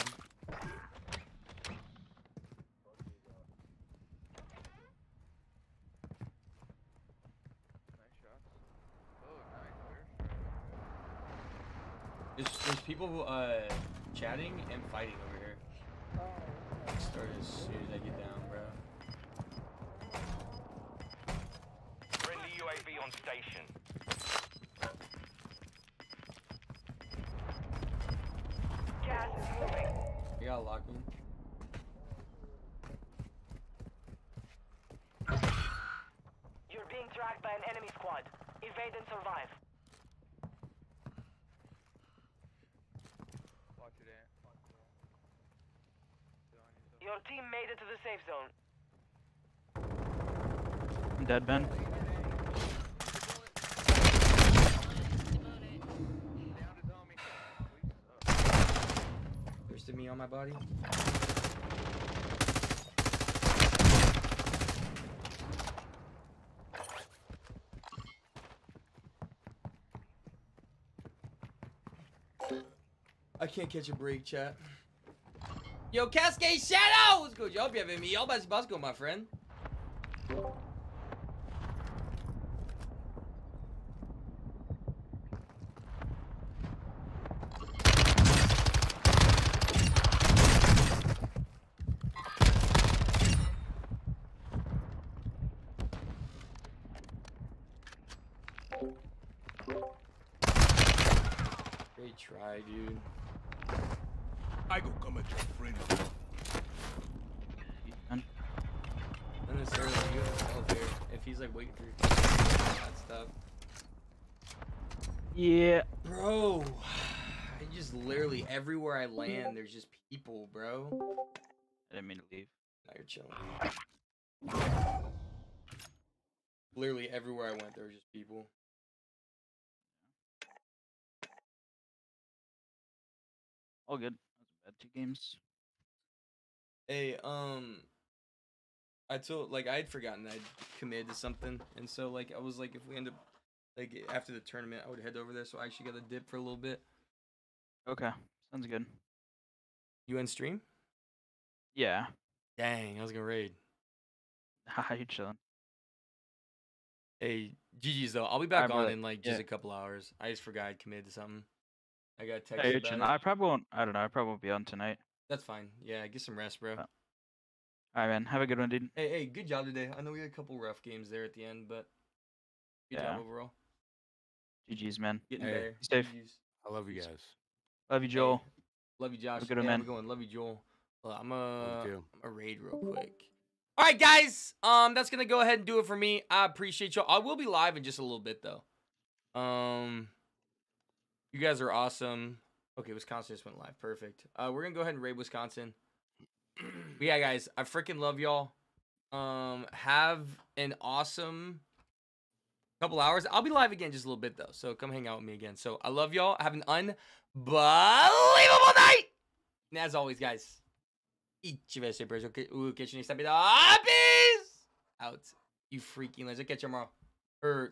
There's, there's people uh, chatting and fighting over here. Start as soon as I get down, bro. Friendly UAV on station. Lock me. You're being tracked by an enemy squad. Evade and survive. Your team made it to the safe zone. I'm dead, Ben. There's to me on my body. I can't catch a break, chat. Yo, Cascade Shadow! What's good? Yo, bienvenido me. Y'all, Yo, Basco, my friend. Now. Literally everywhere I went, there were just people. All good. Bad two games. Hey, um, I told like I had forgotten I'd committed to something, and so like I was like, if we end up like after the tournament, I would head over there. So I actually got a dip for a little bit. Okay. Sounds good. You in stream? Yeah. Dang, I was gonna raid. How you chilling. Hey, GG's though. I'll be back Alright, on brother. in like just Yeah. a couple hours. I just forgot I'd committed to something. I got Hey, texted about it. I probably won't. I don't know. I probably won't be on tonight. That's fine. Yeah, get some rest, bro. Uh, All right, man. Have a good one, dude. Hey, hey, good job today. I know we had a couple rough games there at the end, but good Yeah. job overall. GG's, man. Getting Hey. better. Be safe. GG's. I love you guys. Love you, Joel. Love you, Josh. a good yeah, one, have man. a. Love you, Joel. Well, I'm a. I'm a raid real quick. All right, guys. Um, that's gonna go ahead and do it for me. I appreciate y'all. I will be live in just a little bit though. Um, you guys are awesome. Okay, Wisconsin just went live. Perfect. Uh, we're gonna go ahead and raid Wisconsin. but yeah, guys, I freaking love y'all. Um, have an awesome couple hours. I'll be live again just a little bit though, so come hang out with me again. So I love y'all. Have an unbelievable night. And as always, guys, each of us super okay. Ooh, catch you next time. Peace out. You freaking. Let's catch you tomorrow. Or.